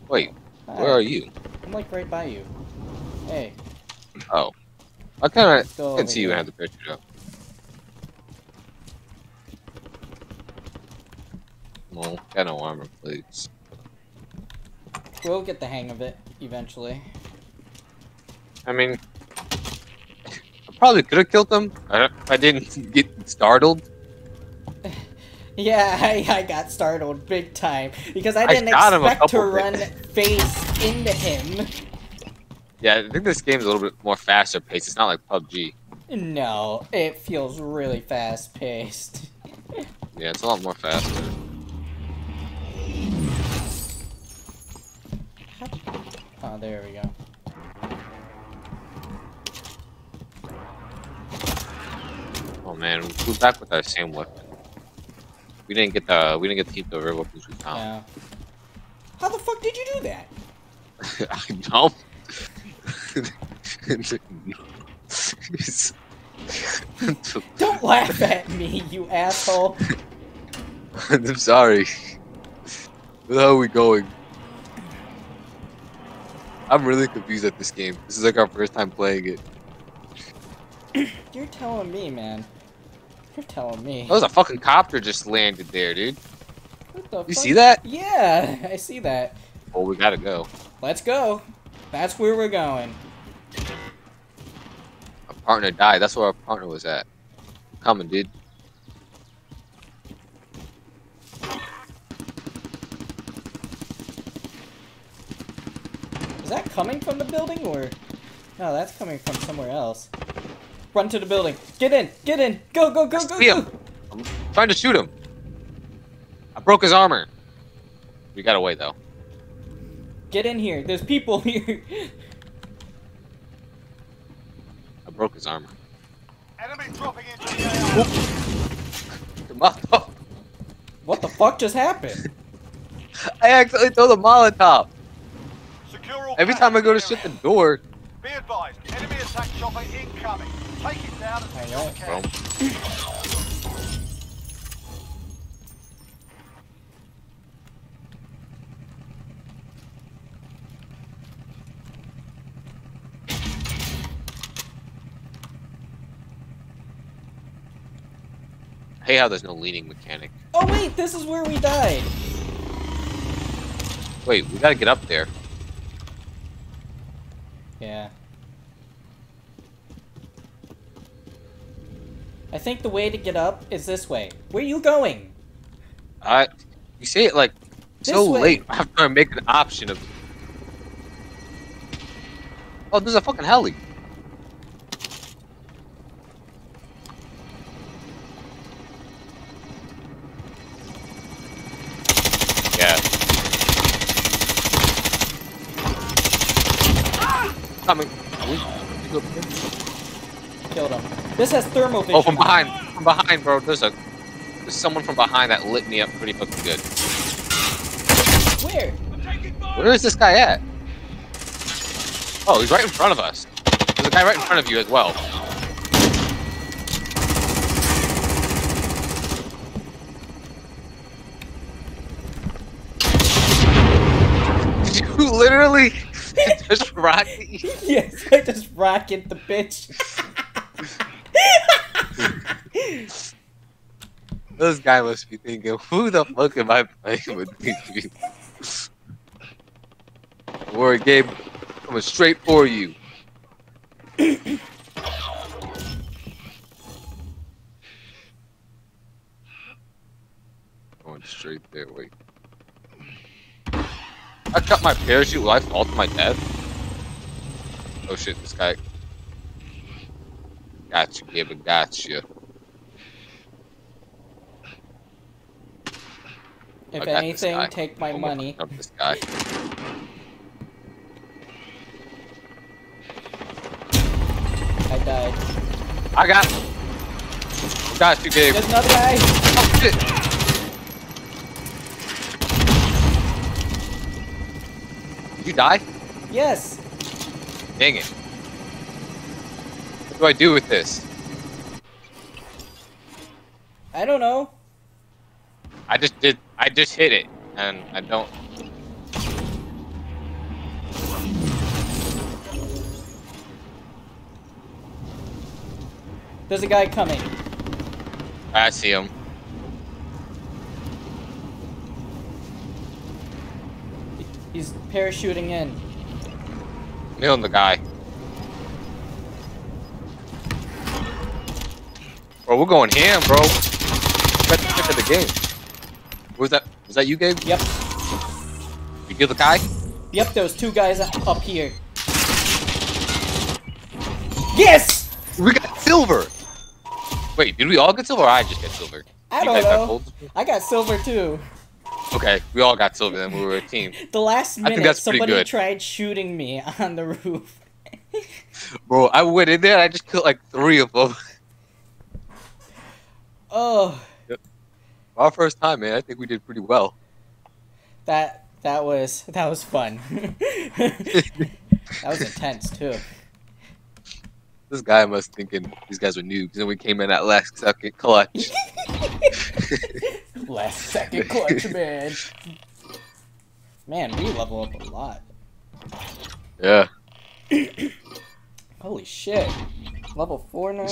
Speaker 2: Wait,
Speaker 1: Hi,
Speaker 2: where are ah. you?
Speaker 1: I'm like right by you. Hey,
Speaker 2: Oh, I kind of can see you have the picture up. Well, got no armor plates.
Speaker 1: we'll get the hang of it eventually.
Speaker 2: I mean, [LAUGHS] I probably could have killed them if I didn't [LAUGHS] get startled.
Speaker 1: Yeah, [LAUGHS] I, I got startled big time because I
Speaker 2: I
Speaker 1: didn't
Speaker 2: a
Speaker 1: expect to run face into him.
Speaker 2: Yeah, I think this game's a little bit more faster paced. It's not like PUBG.
Speaker 1: No, it feels really fast paced.
Speaker 2: Yeah, it's a lot more faster.
Speaker 1: Oh, there we go.
Speaker 2: Oh man, we're back with our same weapon. We didn't get the we didn't get to keep the river weapons we found.
Speaker 1: Yeah. How the fuck did you do that? [LAUGHS]
Speaker 2: I don't.
Speaker 1: Don't laugh at me, you asshole.
Speaker 2: I'm sorry. Where the hell are we going? I'm really confused at this game. This is like our first time playing it.
Speaker 1: You're telling me, man. You're telling me.
Speaker 2: That was a fucking copter just landed there, dude.
Speaker 1: What the
Speaker 2: You
Speaker 1: fuck?
Speaker 2: see that?
Speaker 1: Yeah, [LAUGHS] I see that.
Speaker 2: Well, we gotta go.
Speaker 1: Let's go. That's where we're going.
Speaker 2: Our partner died. That's where our partner was at. Coming, dude.
Speaker 1: Is that coming from the building or? No, that's coming from somewhere else. Run to the building. Get in. Get in. Go, go, go,
Speaker 2: I
Speaker 1: go,
Speaker 2: see
Speaker 1: go.
Speaker 2: I'm trying to shoot him. I broke his armor. We got away though.
Speaker 1: Get in here. There's people [LAUGHS] here.
Speaker 2: I broke his armor.
Speaker 3: Enemy dropping into the AO. [LAUGHS]
Speaker 2: Molotov.
Speaker 1: what the fuck just happened? [LAUGHS]
Speaker 2: I accidentally threw the Molotov.
Speaker 3: Secure all
Speaker 2: Every time I go to
Speaker 3: the
Speaker 2: shut the door,
Speaker 3: Be advised, enemy attack chopper incoming. Take it down and secure the
Speaker 2: bro.
Speaker 3: cash.
Speaker 2: I how there's no leaning mechanic.
Speaker 1: Oh wait, this is where we died.
Speaker 2: Wait, we gotta get up there.
Speaker 1: Yeah. I think the way to get up is this way. Where are you going?
Speaker 2: I, you say it like so
Speaker 1: way.
Speaker 2: late [LAUGHS] I make an option of. Oh, there's a fucking heli. Yeah. Coming.
Speaker 1: Killed him. This has thermal vision.
Speaker 2: Oh, from behind. From behind, bro. There's a. There's someone from behind that lit me up pretty fucking good.
Speaker 1: Where?
Speaker 2: Where is this guy at? Oh, he's right in front of us. There's a guy right in front of you as well. [LAUGHS] You literally [LAUGHS] just [LAUGHS] rocket?
Speaker 1: yes, I just rocket the bitch.
Speaker 2: This guy must be thinking, who the fuck am I playing with these people? Worry, Gabe. Coming straight for you. Going straight there, wait. I cut my parachute, will I fall to my death? Oh shit, this guy. Gotcha, Gabe, gotcha.
Speaker 1: If
Speaker 2: I got this
Speaker 1: anything, take my money.
Speaker 2: This guy.
Speaker 1: I died.
Speaker 2: I got. I got you.
Speaker 1: There's another guy.
Speaker 2: Oh shit! Did you die?
Speaker 1: Yes.
Speaker 2: Dang it! What do I do with this?
Speaker 1: I don't know.
Speaker 2: I just did. I just hit it, and I don't.
Speaker 1: There's a guy coming.
Speaker 2: I see him.
Speaker 1: He's parachuting in.
Speaker 2: Nailing the guy. Bro, we're going ham, bro. That's the of the game. Was that? Was that you, Gabe?
Speaker 1: Yep.
Speaker 2: You kill the guy?
Speaker 1: Yep, those two guys up here. Yes!
Speaker 2: We got silver. Wait, did we all get silver? or I just get silver.
Speaker 1: I
Speaker 2: You
Speaker 1: don't
Speaker 2: guys got
Speaker 1: know. I got silver too.
Speaker 2: Okay, we all got silver. Then we were a team. [LAUGHS]
Speaker 1: The last
Speaker 2: I think
Speaker 1: minute,
Speaker 2: that's
Speaker 1: somebody
Speaker 2: good.
Speaker 1: tried shooting me [LAUGHS] on the roof.
Speaker 2: Bro, I went in there. and I just killed like three of them.
Speaker 1: Oh,
Speaker 2: Our first time, man. I think we did pretty well.
Speaker 1: that that was that was fun. [LAUGHS] that was intense too.
Speaker 2: This guy must thinking these guys were noobs, and we came in at last second clutch. [LAUGHS] [LAUGHS]
Speaker 1: Last second clutch, man. Man, we level up a lot.
Speaker 2: yeah.
Speaker 1: Holy shit. Level 4 now?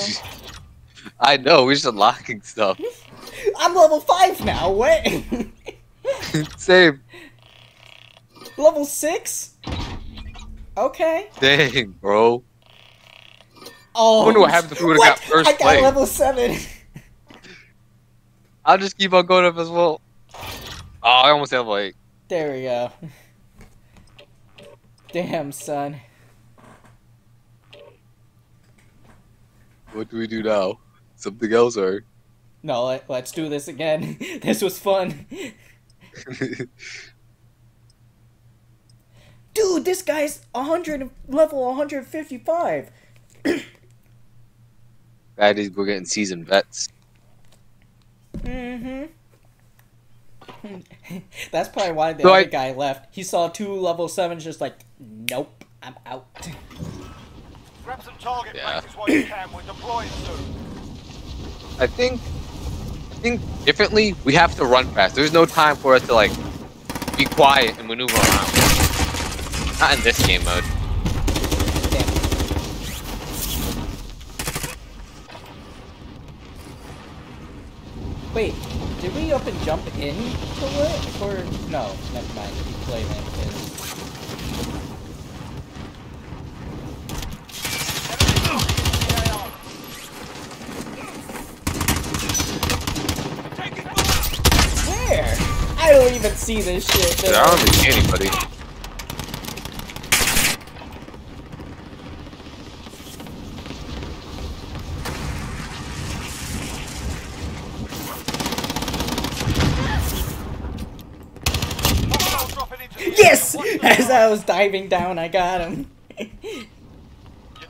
Speaker 2: I know. We're just unlocking stuff. [LAUGHS]
Speaker 1: I'm level 5 now, what? [LAUGHS]
Speaker 2: Same.
Speaker 1: level 6? Okay.
Speaker 2: Dang, bro.
Speaker 1: Oh,
Speaker 2: wonder what happens if we would've
Speaker 1: what?
Speaker 2: got first
Speaker 1: I got
Speaker 2: place.
Speaker 1: level seven. [LAUGHS]
Speaker 2: I'll just keep on going up as well. Oh, I almost have like.
Speaker 1: There we go. Damn, son.
Speaker 2: What do we do now? Something else or?
Speaker 1: No, let, let's do this again. [LAUGHS] this was fun. [LAUGHS] Dude, this guy's 100 level 155.
Speaker 2: that [CLEARS THROAT] is, we're getting seasoned vets.
Speaker 1: Mm-hmm. [LAUGHS] That's probably why the
Speaker 2: So
Speaker 1: other
Speaker 2: I-
Speaker 1: guy left. He saw two level sevens, just like, nope, I'm out.
Speaker 3: Grab some target
Speaker 2: Yeah.
Speaker 3: practice while you can. We're deploying soon.
Speaker 2: I think, think differently. We have to run fast. There's no time for us to like be quiet and maneuver around. Not in this game mode.
Speaker 1: Wait, did we up and jump into it? Or no, never mind. Deployment is. Where? I don't even see this shit.
Speaker 2: Dude, I don't even see anybody.
Speaker 3: Hostile dropping into the area.
Speaker 1: Yes! As. I was diving down, I got him.
Speaker 3: You're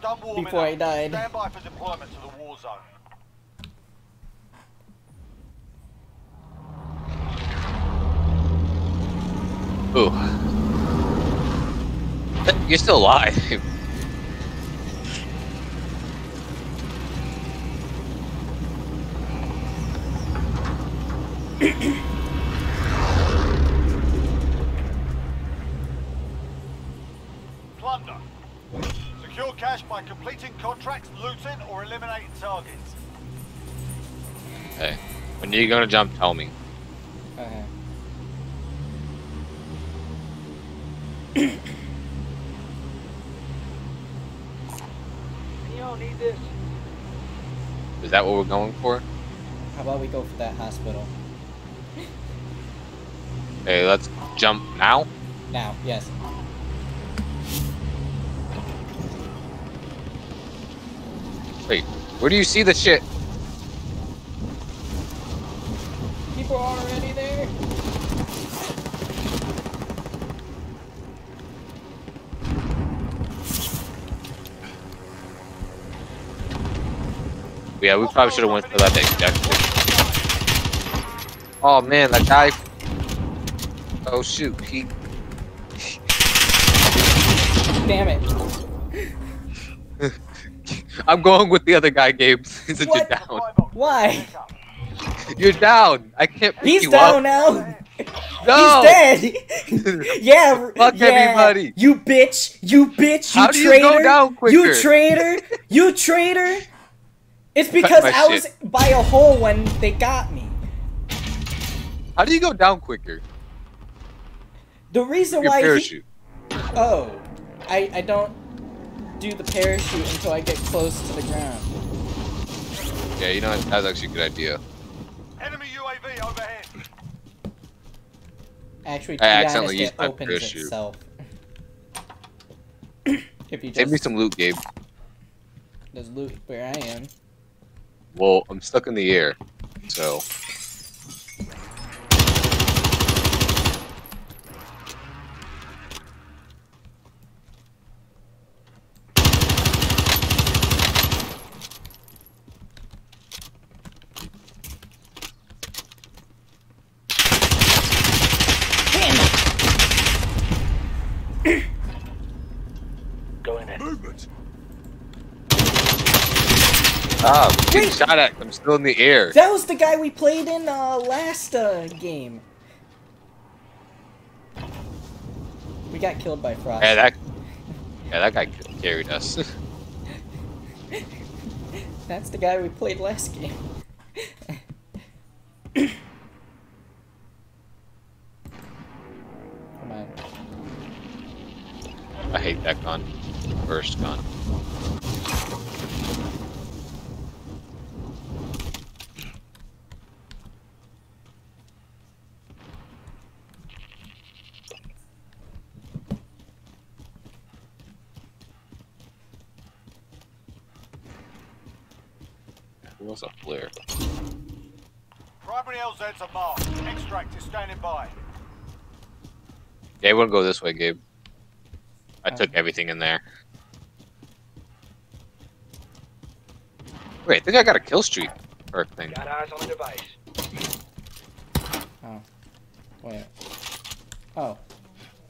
Speaker 3: done warming
Speaker 1: Before I
Speaker 3: up.
Speaker 1: died.
Speaker 3: Stand by for deployment to the war zone.
Speaker 2: Ooh. You're still alive.
Speaker 3: Plunder. Secure cash by completing contracts, looting, or eliminating targets.
Speaker 2: Okay. When are you're gonna jump, tell me.
Speaker 5: You don't need this.
Speaker 2: Is that what we're going for?
Speaker 1: How about we go for that hospital?
Speaker 2: hey, let's jump now.
Speaker 1: Now, yes.
Speaker 2: Wait, where do you see the shit?
Speaker 1: People are already
Speaker 2: Yeah, we probably should have went for that objective. Oh man, that guy. Oh shoot, he.
Speaker 1: Damn it. [LAUGHS]
Speaker 2: I'm going with the other guy, Gabe. [LAUGHS] Since you're down.
Speaker 1: Why?
Speaker 2: You're down. I can't pick
Speaker 1: He's
Speaker 2: you
Speaker 1: down
Speaker 2: up.
Speaker 1: now.
Speaker 2: No.
Speaker 1: He's dead. [LAUGHS] yeah.
Speaker 2: Fuck
Speaker 1: yeah.
Speaker 2: everybody.
Speaker 1: You bitch. You bitch. You
Speaker 2: How you
Speaker 1: traitor.
Speaker 2: go down
Speaker 1: You traitor. You traitor. It's because I was
Speaker 2: shit.
Speaker 1: by a hole when they got me.
Speaker 2: How do you go down quicker?
Speaker 1: The reason
Speaker 2: Your
Speaker 1: why
Speaker 2: parachute.
Speaker 1: he Oh. I I don't do the parachute until I get close to the ground.
Speaker 2: Yeah, you know what? that's actually a good idea.
Speaker 3: Enemy UAV overhead.
Speaker 1: Actually, to
Speaker 2: I
Speaker 1: be
Speaker 2: accidentally
Speaker 1: honest,
Speaker 2: used
Speaker 1: it
Speaker 2: my
Speaker 1: opens
Speaker 2: parachute.
Speaker 1: itself. [COUGHS] if you
Speaker 2: Save me some loot, Gabe.
Speaker 1: there's loot where I am.
Speaker 2: Well, I'm stuck in the air, so.
Speaker 1: Damn it!
Speaker 5: Going in.
Speaker 2: Getting shot at. I'm still in the air.
Speaker 1: That was the guy we played in uh, last uh, game. We got killed by Frost.
Speaker 2: Yeah, that. Yeah, that guy carried us. [LAUGHS]
Speaker 1: That's the guy we played last game. Come on.
Speaker 2: I hate that gun. First gun. What's a flare?
Speaker 3: Primary LZs are marked. Extract is standing by.
Speaker 2: Yeah, we'll go this way, Gabe. I took
Speaker 1: oh.
Speaker 2: everything in there. Wait, I think I got a kill streak perk thing.
Speaker 4: Got eyes on the device.
Speaker 1: Oh. Wait. Oh,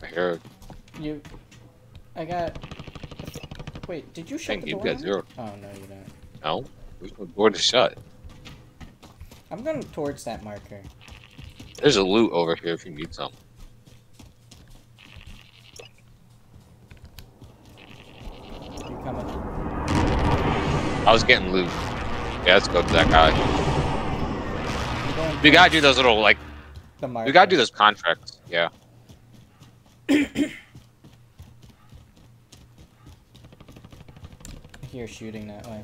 Speaker 2: I hear.
Speaker 1: you. I got. Wait, did you shut
Speaker 2: Thank
Speaker 1: the
Speaker 2: you,
Speaker 1: door?
Speaker 2: got zero.
Speaker 1: Oh no, you don't.
Speaker 2: No, there's no door to shut.
Speaker 1: I'm going towards that marker.
Speaker 2: There's a loot over here if you need some.
Speaker 1: You coming?
Speaker 2: I was getting loot. Yeah, let's go to that guy.
Speaker 1: You
Speaker 2: We gotta do those little like.
Speaker 1: the?
Speaker 2: We gotta do those contracts. Yeah. [COUGHS]
Speaker 1: I hear shooting that way.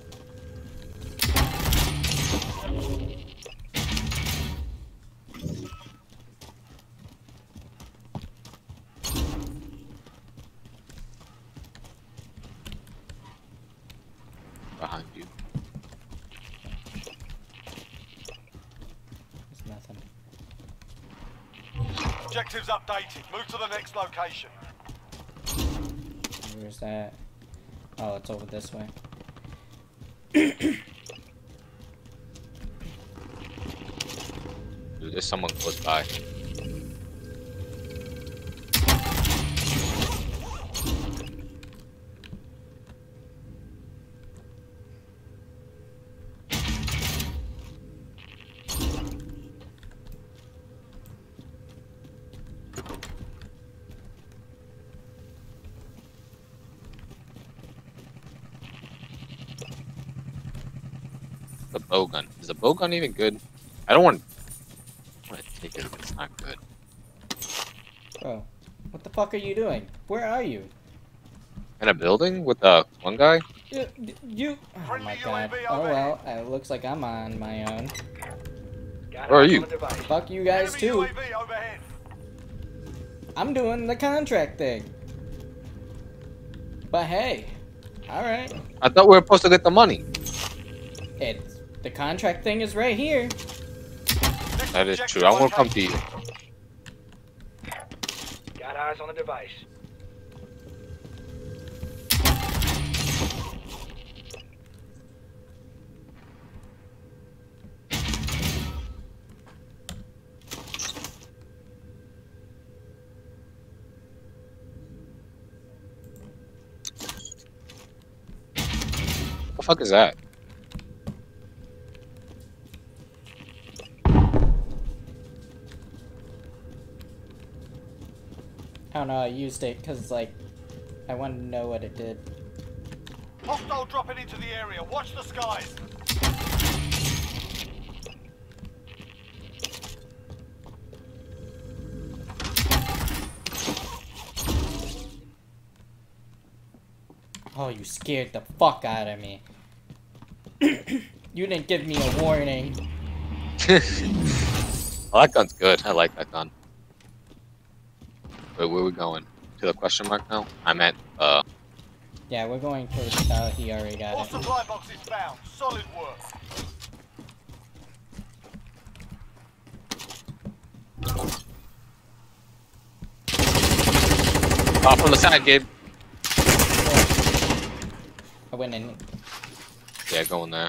Speaker 2: Behind you.
Speaker 1: There's nothing.
Speaker 3: Objectives updated. Move to the next location.
Speaker 1: Where's that? Oh, it's over this way. [CLEARS THROAT]
Speaker 2: there's someone close by. The bowgun. Is the bowgun even good? I don't want. I want to take it if it's not good.
Speaker 1: Bro, what the fuck are you doing? Where are you?
Speaker 2: In a building with uh, one guy?
Speaker 1: You, you. Oh my god. Oh well, it looks like I'm on my own.
Speaker 2: Where are you?
Speaker 4: on the device.
Speaker 1: Fuck you guys too. I'm doing the contract thing. But hey, alright.
Speaker 2: I thought we were supposed to get the money.
Speaker 1: It's the contract thing is right here.
Speaker 2: That is true. I want to come to you.
Speaker 4: Eyes on the device.
Speaker 2: What the fuck is that?
Speaker 1: I don't know, I used it because, like, I wanted to know what it did.
Speaker 3: Hostile dropping into the area. Watch the skies.
Speaker 1: Oh, you scared the fuck out of me. you didn't give me a warning. [LAUGHS]
Speaker 2: well, that gun's good. I like that gun. Wait, where we going? To the question mark now? I meant, uh,
Speaker 1: Yeah, we're going towards. Uh, he already got
Speaker 3: All
Speaker 1: it.
Speaker 3: supply boxes found. Solid work.
Speaker 2: off on the side, Gabe.
Speaker 1: I went in.
Speaker 2: Yeah, going there.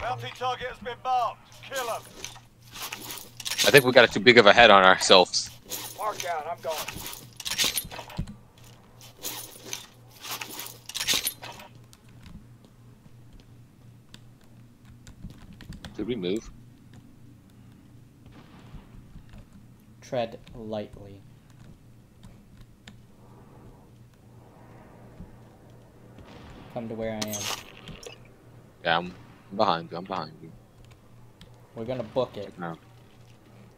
Speaker 3: Bounty target has been marked. Kill him.
Speaker 2: I think we got too big of a head on ourselves.
Speaker 4: Mark out. I'm going.
Speaker 2: Did we move?
Speaker 1: Tread lightly. Come to where I am.
Speaker 2: Yeah, I'm behind you. I'm behind you.
Speaker 1: We're gonna book it.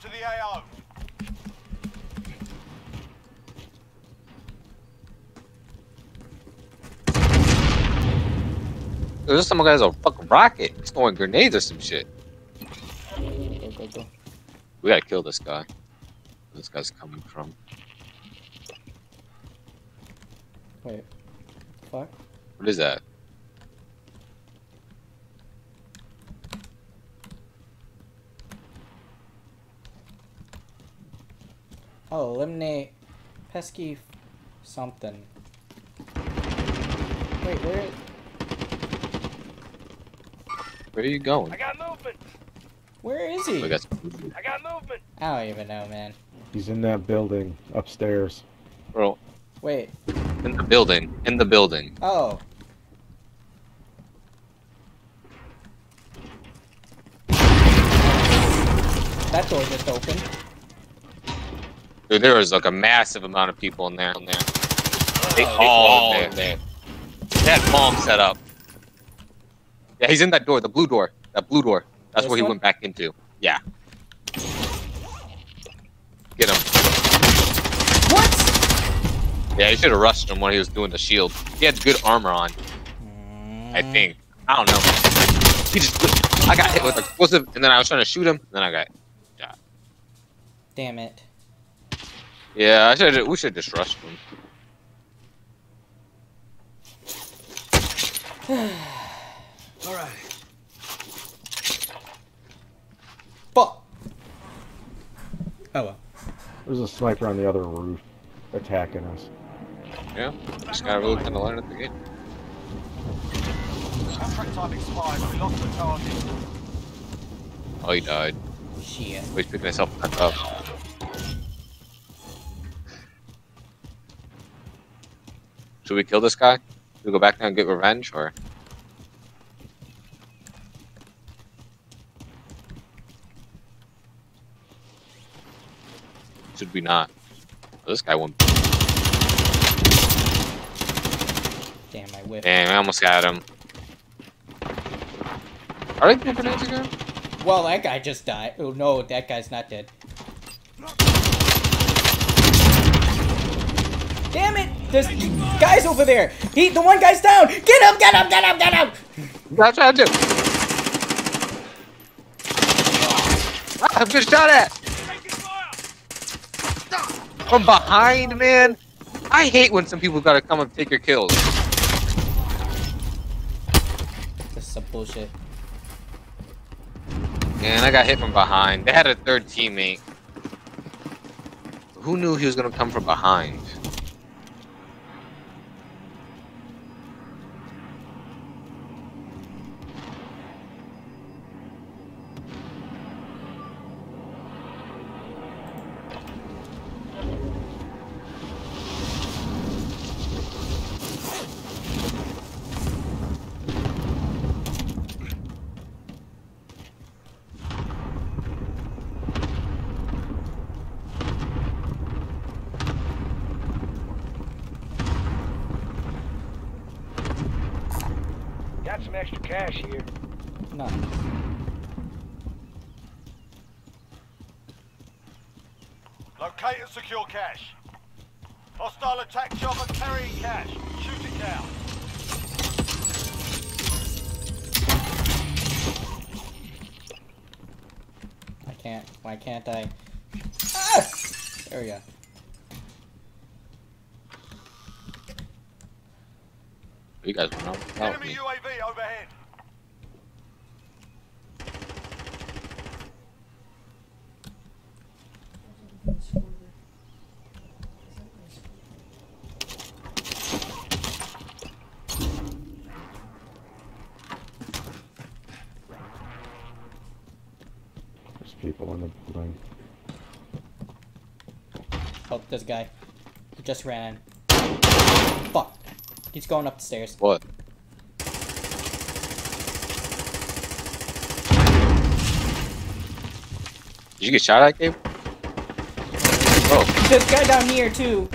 Speaker 3: dropping into the AO.
Speaker 2: There's some guy has a fucking rocket. He's throwing grenades or some shit.
Speaker 1: Go, go, go.
Speaker 2: We gotta kill this guy. Where This guy's coming from.
Speaker 1: Wait. Fuck.
Speaker 2: What is that?
Speaker 1: Oh, eliminate pesky f- something. Wait, where?
Speaker 2: Where are you going?
Speaker 4: I got movement.
Speaker 1: Where is he?
Speaker 2: We got
Speaker 4: I got movement.
Speaker 1: I don't even know, man.
Speaker 6: He's in that building upstairs.
Speaker 2: bro
Speaker 1: Wait.
Speaker 2: in the building. In the building.
Speaker 1: Oh. That door just opened.
Speaker 2: Dude, there was like a massive amount of people in there. In there. They all there. there. They had bombs set up. Yeah, he's in that door, the blue door. That blue door. That's
Speaker 1: This
Speaker 2: where he
Speaker 1: one?
Speaker 2: went back into. Yeah. Get him.
Speaker 1: What?
Speaker 2: Yeah, you should have rushed him when he was doing the shield. He had good armor on, I
Speaker 1: Mm,
Speaker 2: think. I don't know. He just. I got hit with explosive, and then I was trying to shoot him, and then I got.
Speaker 1: Damn it.
Speaker 2: Yeah, I should. We should just rushed him. [SIGHS]
Speaker 4: All right.
Speaker 1: Fuck. Oh well.
Speaker 6: There's a sniper on the other roof attacking us.
Speaker 2: Yeah, just gotta really kind of learn at the game.
Speaker 3: Contract time expired. We lost the target.
Speaker 2: Oh, he died.
Speaker 1: Shit.
Speaker 2: He's picking himself back up. Should we kill this guy? Should we go back there and get revenge, or? Should we not? Oh, this guy went.
Speaker 1: Damn, I whipped.
Speaker 2: Damn, I almost got him. Are they grenades again?
Speaker 1: Well, that guy just died. Oh no, that guy's not dead. Damn it! There's guys over there. He, the one guy's down. Get him! Get him! Get him! Get him!
Speaker 2: That's what I do. Ah, I'm good shot at. From behind, man. I hate when some people gotta come and take your kills.
Speaker 1: This is some bullshit.
Speaker 2: Man, I got hit from behind. They had a third teammate. Who knew he was gonna come from behind?
Speaker 4: Got some extra cash here.
Speaker 1: No.
Speaker 3: Locate and secure cash. Hostile attack chopper carrying cash. Shoot it down.
Speaker 1: I can't. Why can't I? Ah! There we go.
Speaker 2: You guys went out without
Speaker 3: Enemy
Speaker 2: me.
Speaker 3: UAV overhead.
Speaker 6: There's people in the building.
Speaker 1: Oh, this guy. He just ran. Fuck. He's going up the stairs.
Speaker 2: What? Did you get shot at, Gabe? Oh,
Speaker 1: This guy down here too.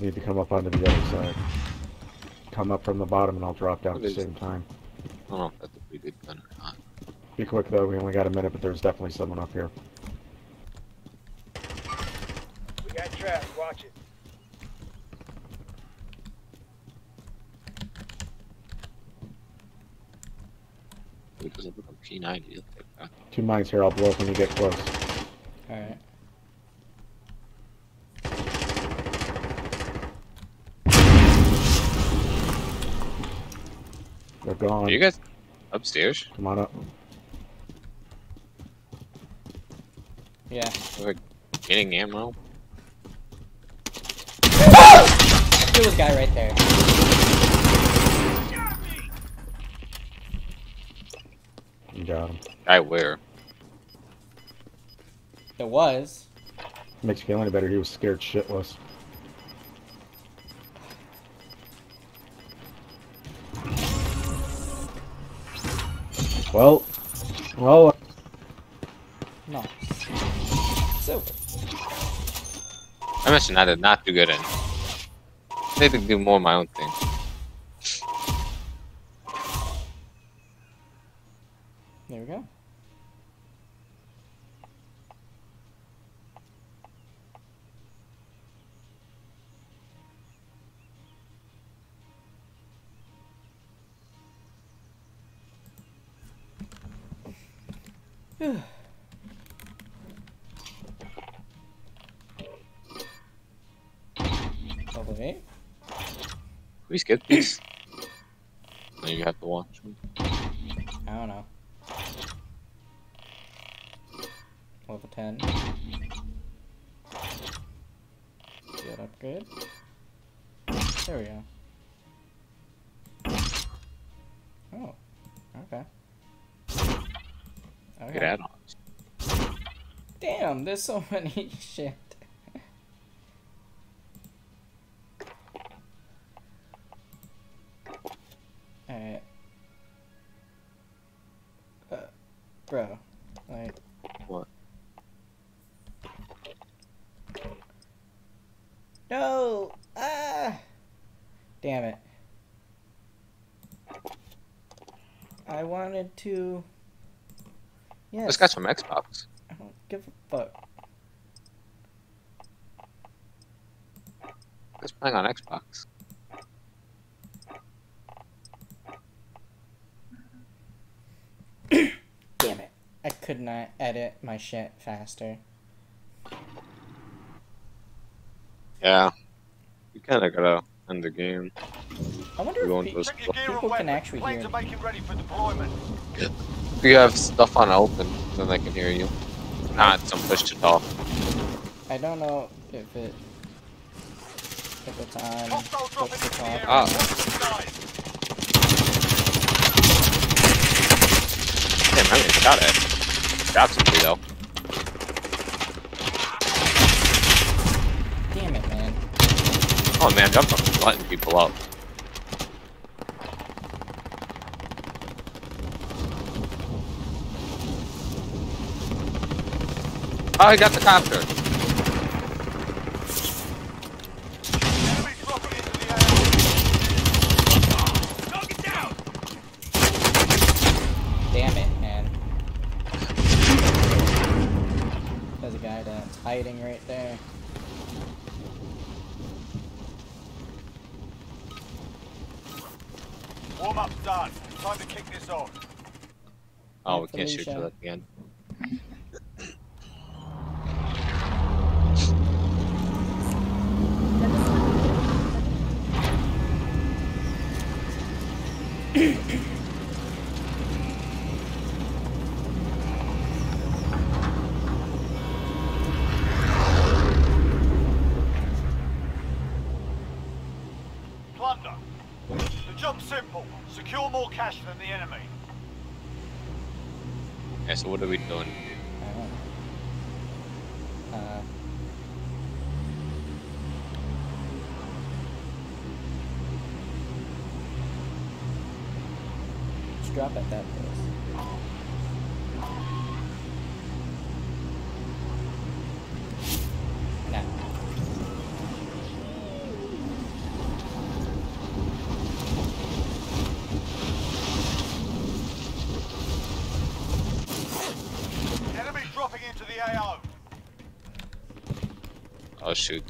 Speaker 6: Guys need to come up onto the other side. Come up from the bottom and I'll drop down at the same time.
Speaker 2: I don't know if that's a pretty good gun or not.
Speaker 6: Be quick though, we only got a minute, but there's definitely someone up here.
Speaker 4: We got traps. Watch it.
Speaker 2: It doesn't look like P90. Look like that.
Speaker 6: Two mines here, I'll blow up when you get close.
Speaker 1: Alright.
Speaker 6: They're gone.
Speaker 2: Are you guys upstairs?
Speaker 6: Come on up.
Speaker 1: Yeah.
Speaker 2: We're getting ammo.
Speaker 1: There was a guy right there.
Speaker 6: You got him.
Speaker 2: Guy where?
Speaker 1: There was.
Speaker 6: Makes you feel any better, he was scared shitless. Well, well, uh,
Speaker 1: No. So,
Speaker 2: I mentioned I did not do good in. I need to do more of my own thing.
Speaker 1: We
Speaker 2: skip these? No, you have to watch them.
Speaker 1: I don't know. Level 10. Get upgrade. There we go. Oh. Okay. Okay.
Speaker 2: Good add-ons.
Speaker 1: Damn, there's so [LAUGHS] many shit. Alright. Uh, bro, like.
Speaker 2: What?
Speaker 1: No! Ah! Damn it. I wanted to. Yes.
Speaker 2: This guy's from Xbox.
Speaker 1: I don't give a fuck.
Speaker 2: He's playing on Xbox. [COUGHS]
Speaker 1: Damn it. I could not edit my shit faster.
Speaker 2: Yeah. You kinda gotta end the game.
Speaker 1: I wonder
Speaker 2: Going
Speaker 1: if
Speaker 2: to
Speaker 1: pe-
Speaker 2: a
Speaker 3: Check your
Speaker 1: People can actually hear
Speaker 3: are making ready for deployment.
Speaker 2: If you have stuff on open, then they can hear you. Not some push to talk.
Speaker 1: I don't know if it if it's on
Speaker 3: Hostile dropping
Speaker 1: push to
Speaker 3: into the
Speaker 1: talk.
Speaker 3: area.
Speaker 2: Ah.
Speaker 3: Watch the skies.
Speaker 2: Damn, I haven't shot it. Got somebody though.
Speaker 1: Damn it, man.
Speaker 2: Oh man, jump on letting people up. Oh, he got the copter.
Speaker 3: Enemies dropping into the area.
Speaker 4: Knock it down.
Speaker 1: Damn it, man. There's a guy that's hiding right there.
Speaker 3: Warm up done. Time to kick this off.
Speaker 2: Oh, we can't shoot
Speaker 1: Felicia.
Speaker 2: till at
Speaker 3: Plunder. The job's simple. Secure more cash than the enemy.
Speaker 2: Yeah, so what are we doing?
Speaker 1: I don't know. Uh, let's drop at that place. Nah.
Speaker 2: Oh shoot.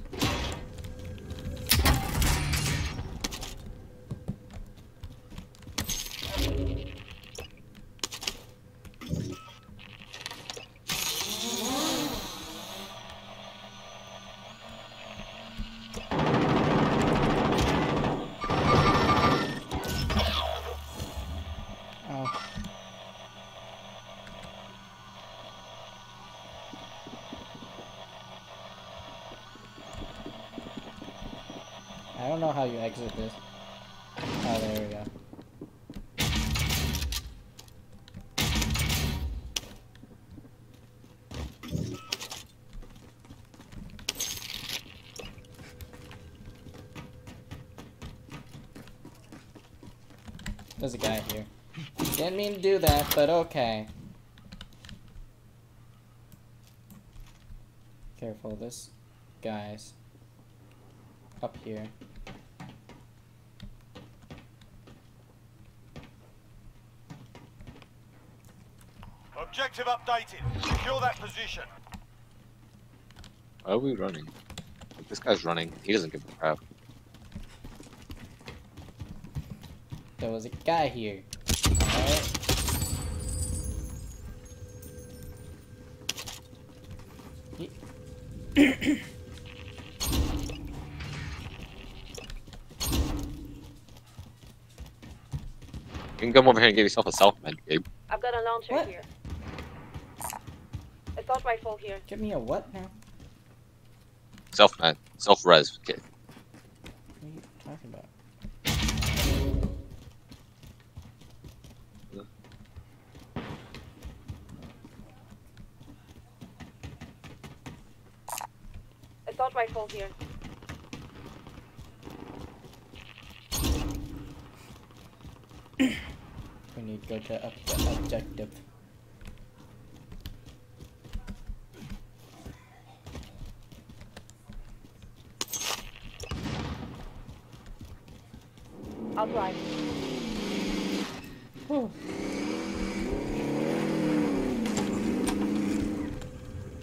Speaker 1: Don't know how you exit this. Oh, there we go. There's a guy here. Didn't mean to do that, but okay. Careful, this guy's up here.
Speaker 3: Objective updated. Secure that position.
Speaker 2: Why are we running? This guy's running. He doesn't give a crap.
Speaker 1: There was a guy here. Alright.
Speaker 2: You can come over here and give yourself a self med, Gabe.
Speaker 7: I've got a launcher
Speaker 1: What?
Speaker 7: here. Assault rifle here.
Speaker 1: Give me a what now?
Speaker 2: Self uh, med. Self res kit.
Speaker 1: What are you talking about?
Speaker 7: Assault rifle here.
Speaker 1: We need to go to up the objective.
Speaker 7: I'll drive.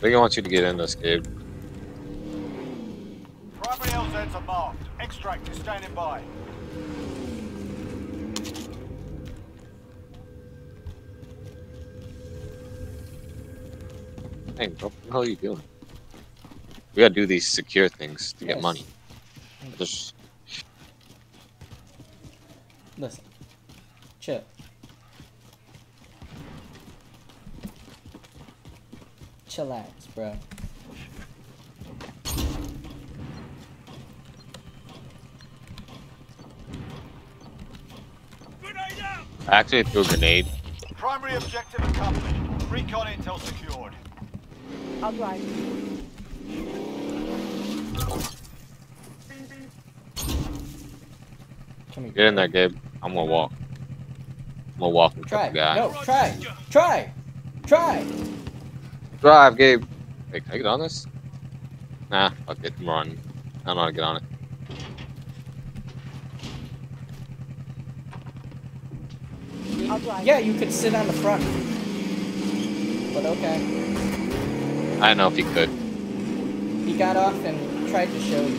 Speaker 2: We want you to get in this, Gabe.
Speaker 3: Primary LZs are marked. Extract is standing by.
Speaker 2: Hey, bro, what the hell are you doing? We gotta do these secure things to get money. Just
Speaker 1: Listen. Chill. Chillax, bro.
Speaker 2: I actually threw a grenade.
Speaker 3: Primary objective accomplished. Recon intel secured.
Speaker 7: I'll drive.
Speaker 1: Can we
Speaker 2: Get in there, Gabe. I'm gonna walk. I'm gonna walk and
Speaker 1: Try.
Speaker 2: cut the guy.
Speaker 1: No, try. Try. Try.
Speaker 2: Drive, Gabe. Wait, can I get on this? Nah, fuck it. I'm running. I don't know how to get on it.
Speaker 1: Yeah, you could sit on the front. But okay.
Speaker 2: I don't know if he could.
Speaker 1: He got off and tried to show you.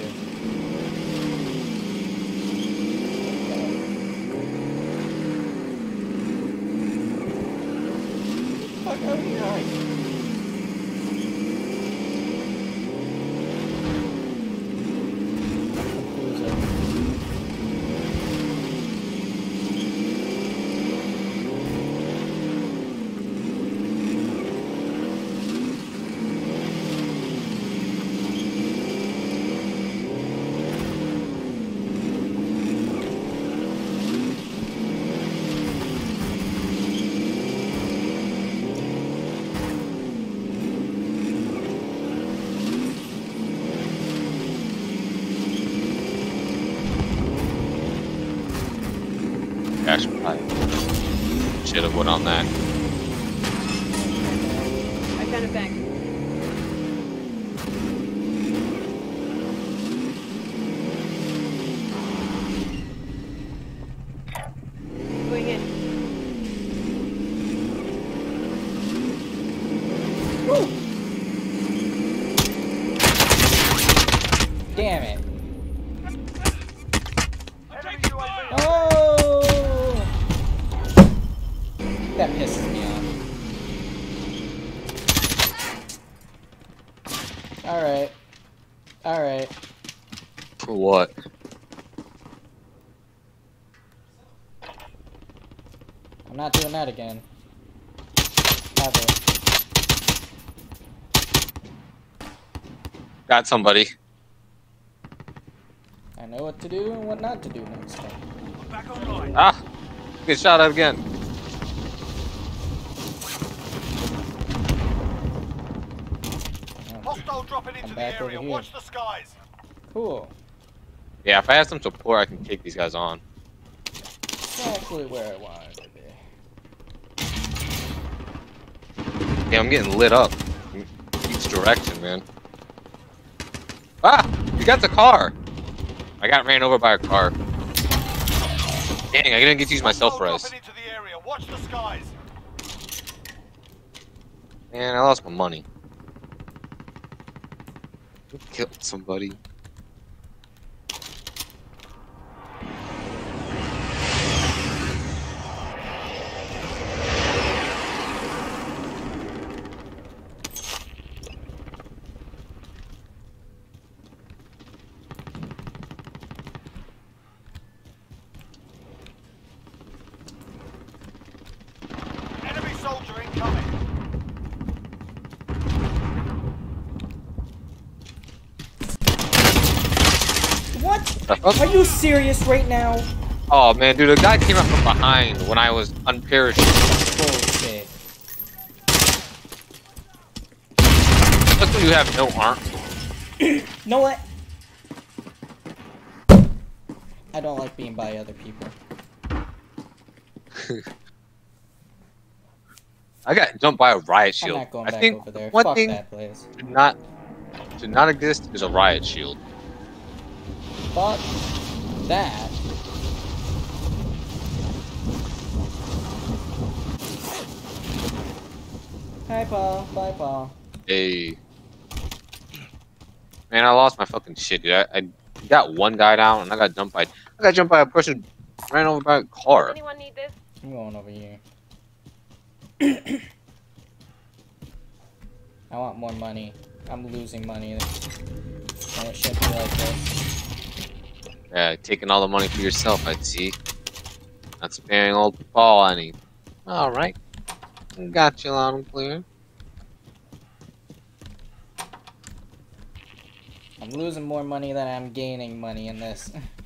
Speaker 1: Fuck out of
Speaker 2: Got somebody.
Speaker 1: I know what to do and what not to do next time.
Speaker 3: Back online.
Speaker 2: Ah! Get shot at again.
Speaker 3: Hostile dropping into the
Speaker 1: back over
Speaker 3: area.
Speaker 1: here.
Speaker 3: Watch the skies.
Speaker 1: cool.
Speaker 2: Yeah, if I have some support, I can take these guys on.
Speaker 1: Exactly where I wanted to be.
Speaker 2: Yeah, I'm getting lit up. in Each direction, man. Ah! You got the car! I got ran over by a car. Dang, I didn't get to use my self-res.
Speaker 3: dropping into the area. Watch the skies.
Speaker 2: Man, I lost my money. Killed somebody.
Speaker 1: Are you serious right now?
Speaker 2: Oh man, dude, a guy came up from behind when I was unparachuted.
Speaker 1: Bullshit.
Speaker 2: Look when you have no arm. [CLEARS THROAT]
Speaker 1: know what? I don't like being by other people. [LAUGHS]
Speaker 2: I got jumped by a riot shield. I think one
Speaker 1: Fuck
Speaker 2: thing
Speaker 1: that place.
Speaker 2: not should not exist is a riot shield.
Speaker 1: Fuck that. Hi, Paul. Bye, Paul.
Speaker 2: Hey. Man, I lost my fucking shit, dude. I, I got one guy down and I got jumped by I got jumped by a person ran over by a car.
Speaker 7: Anyone need this?
Speaker 1: I'm going over here. [COUGHS] I want more money. I'm losing money. And it shouldn't be like this.
Speaker 2: Yeah, taking all the money for yourself, I see. Not sparing old Paul any. Alright. Got you loud and clear.
Speaker 1: I'm losing more money than I'm gaining money in this. [LAUGHS]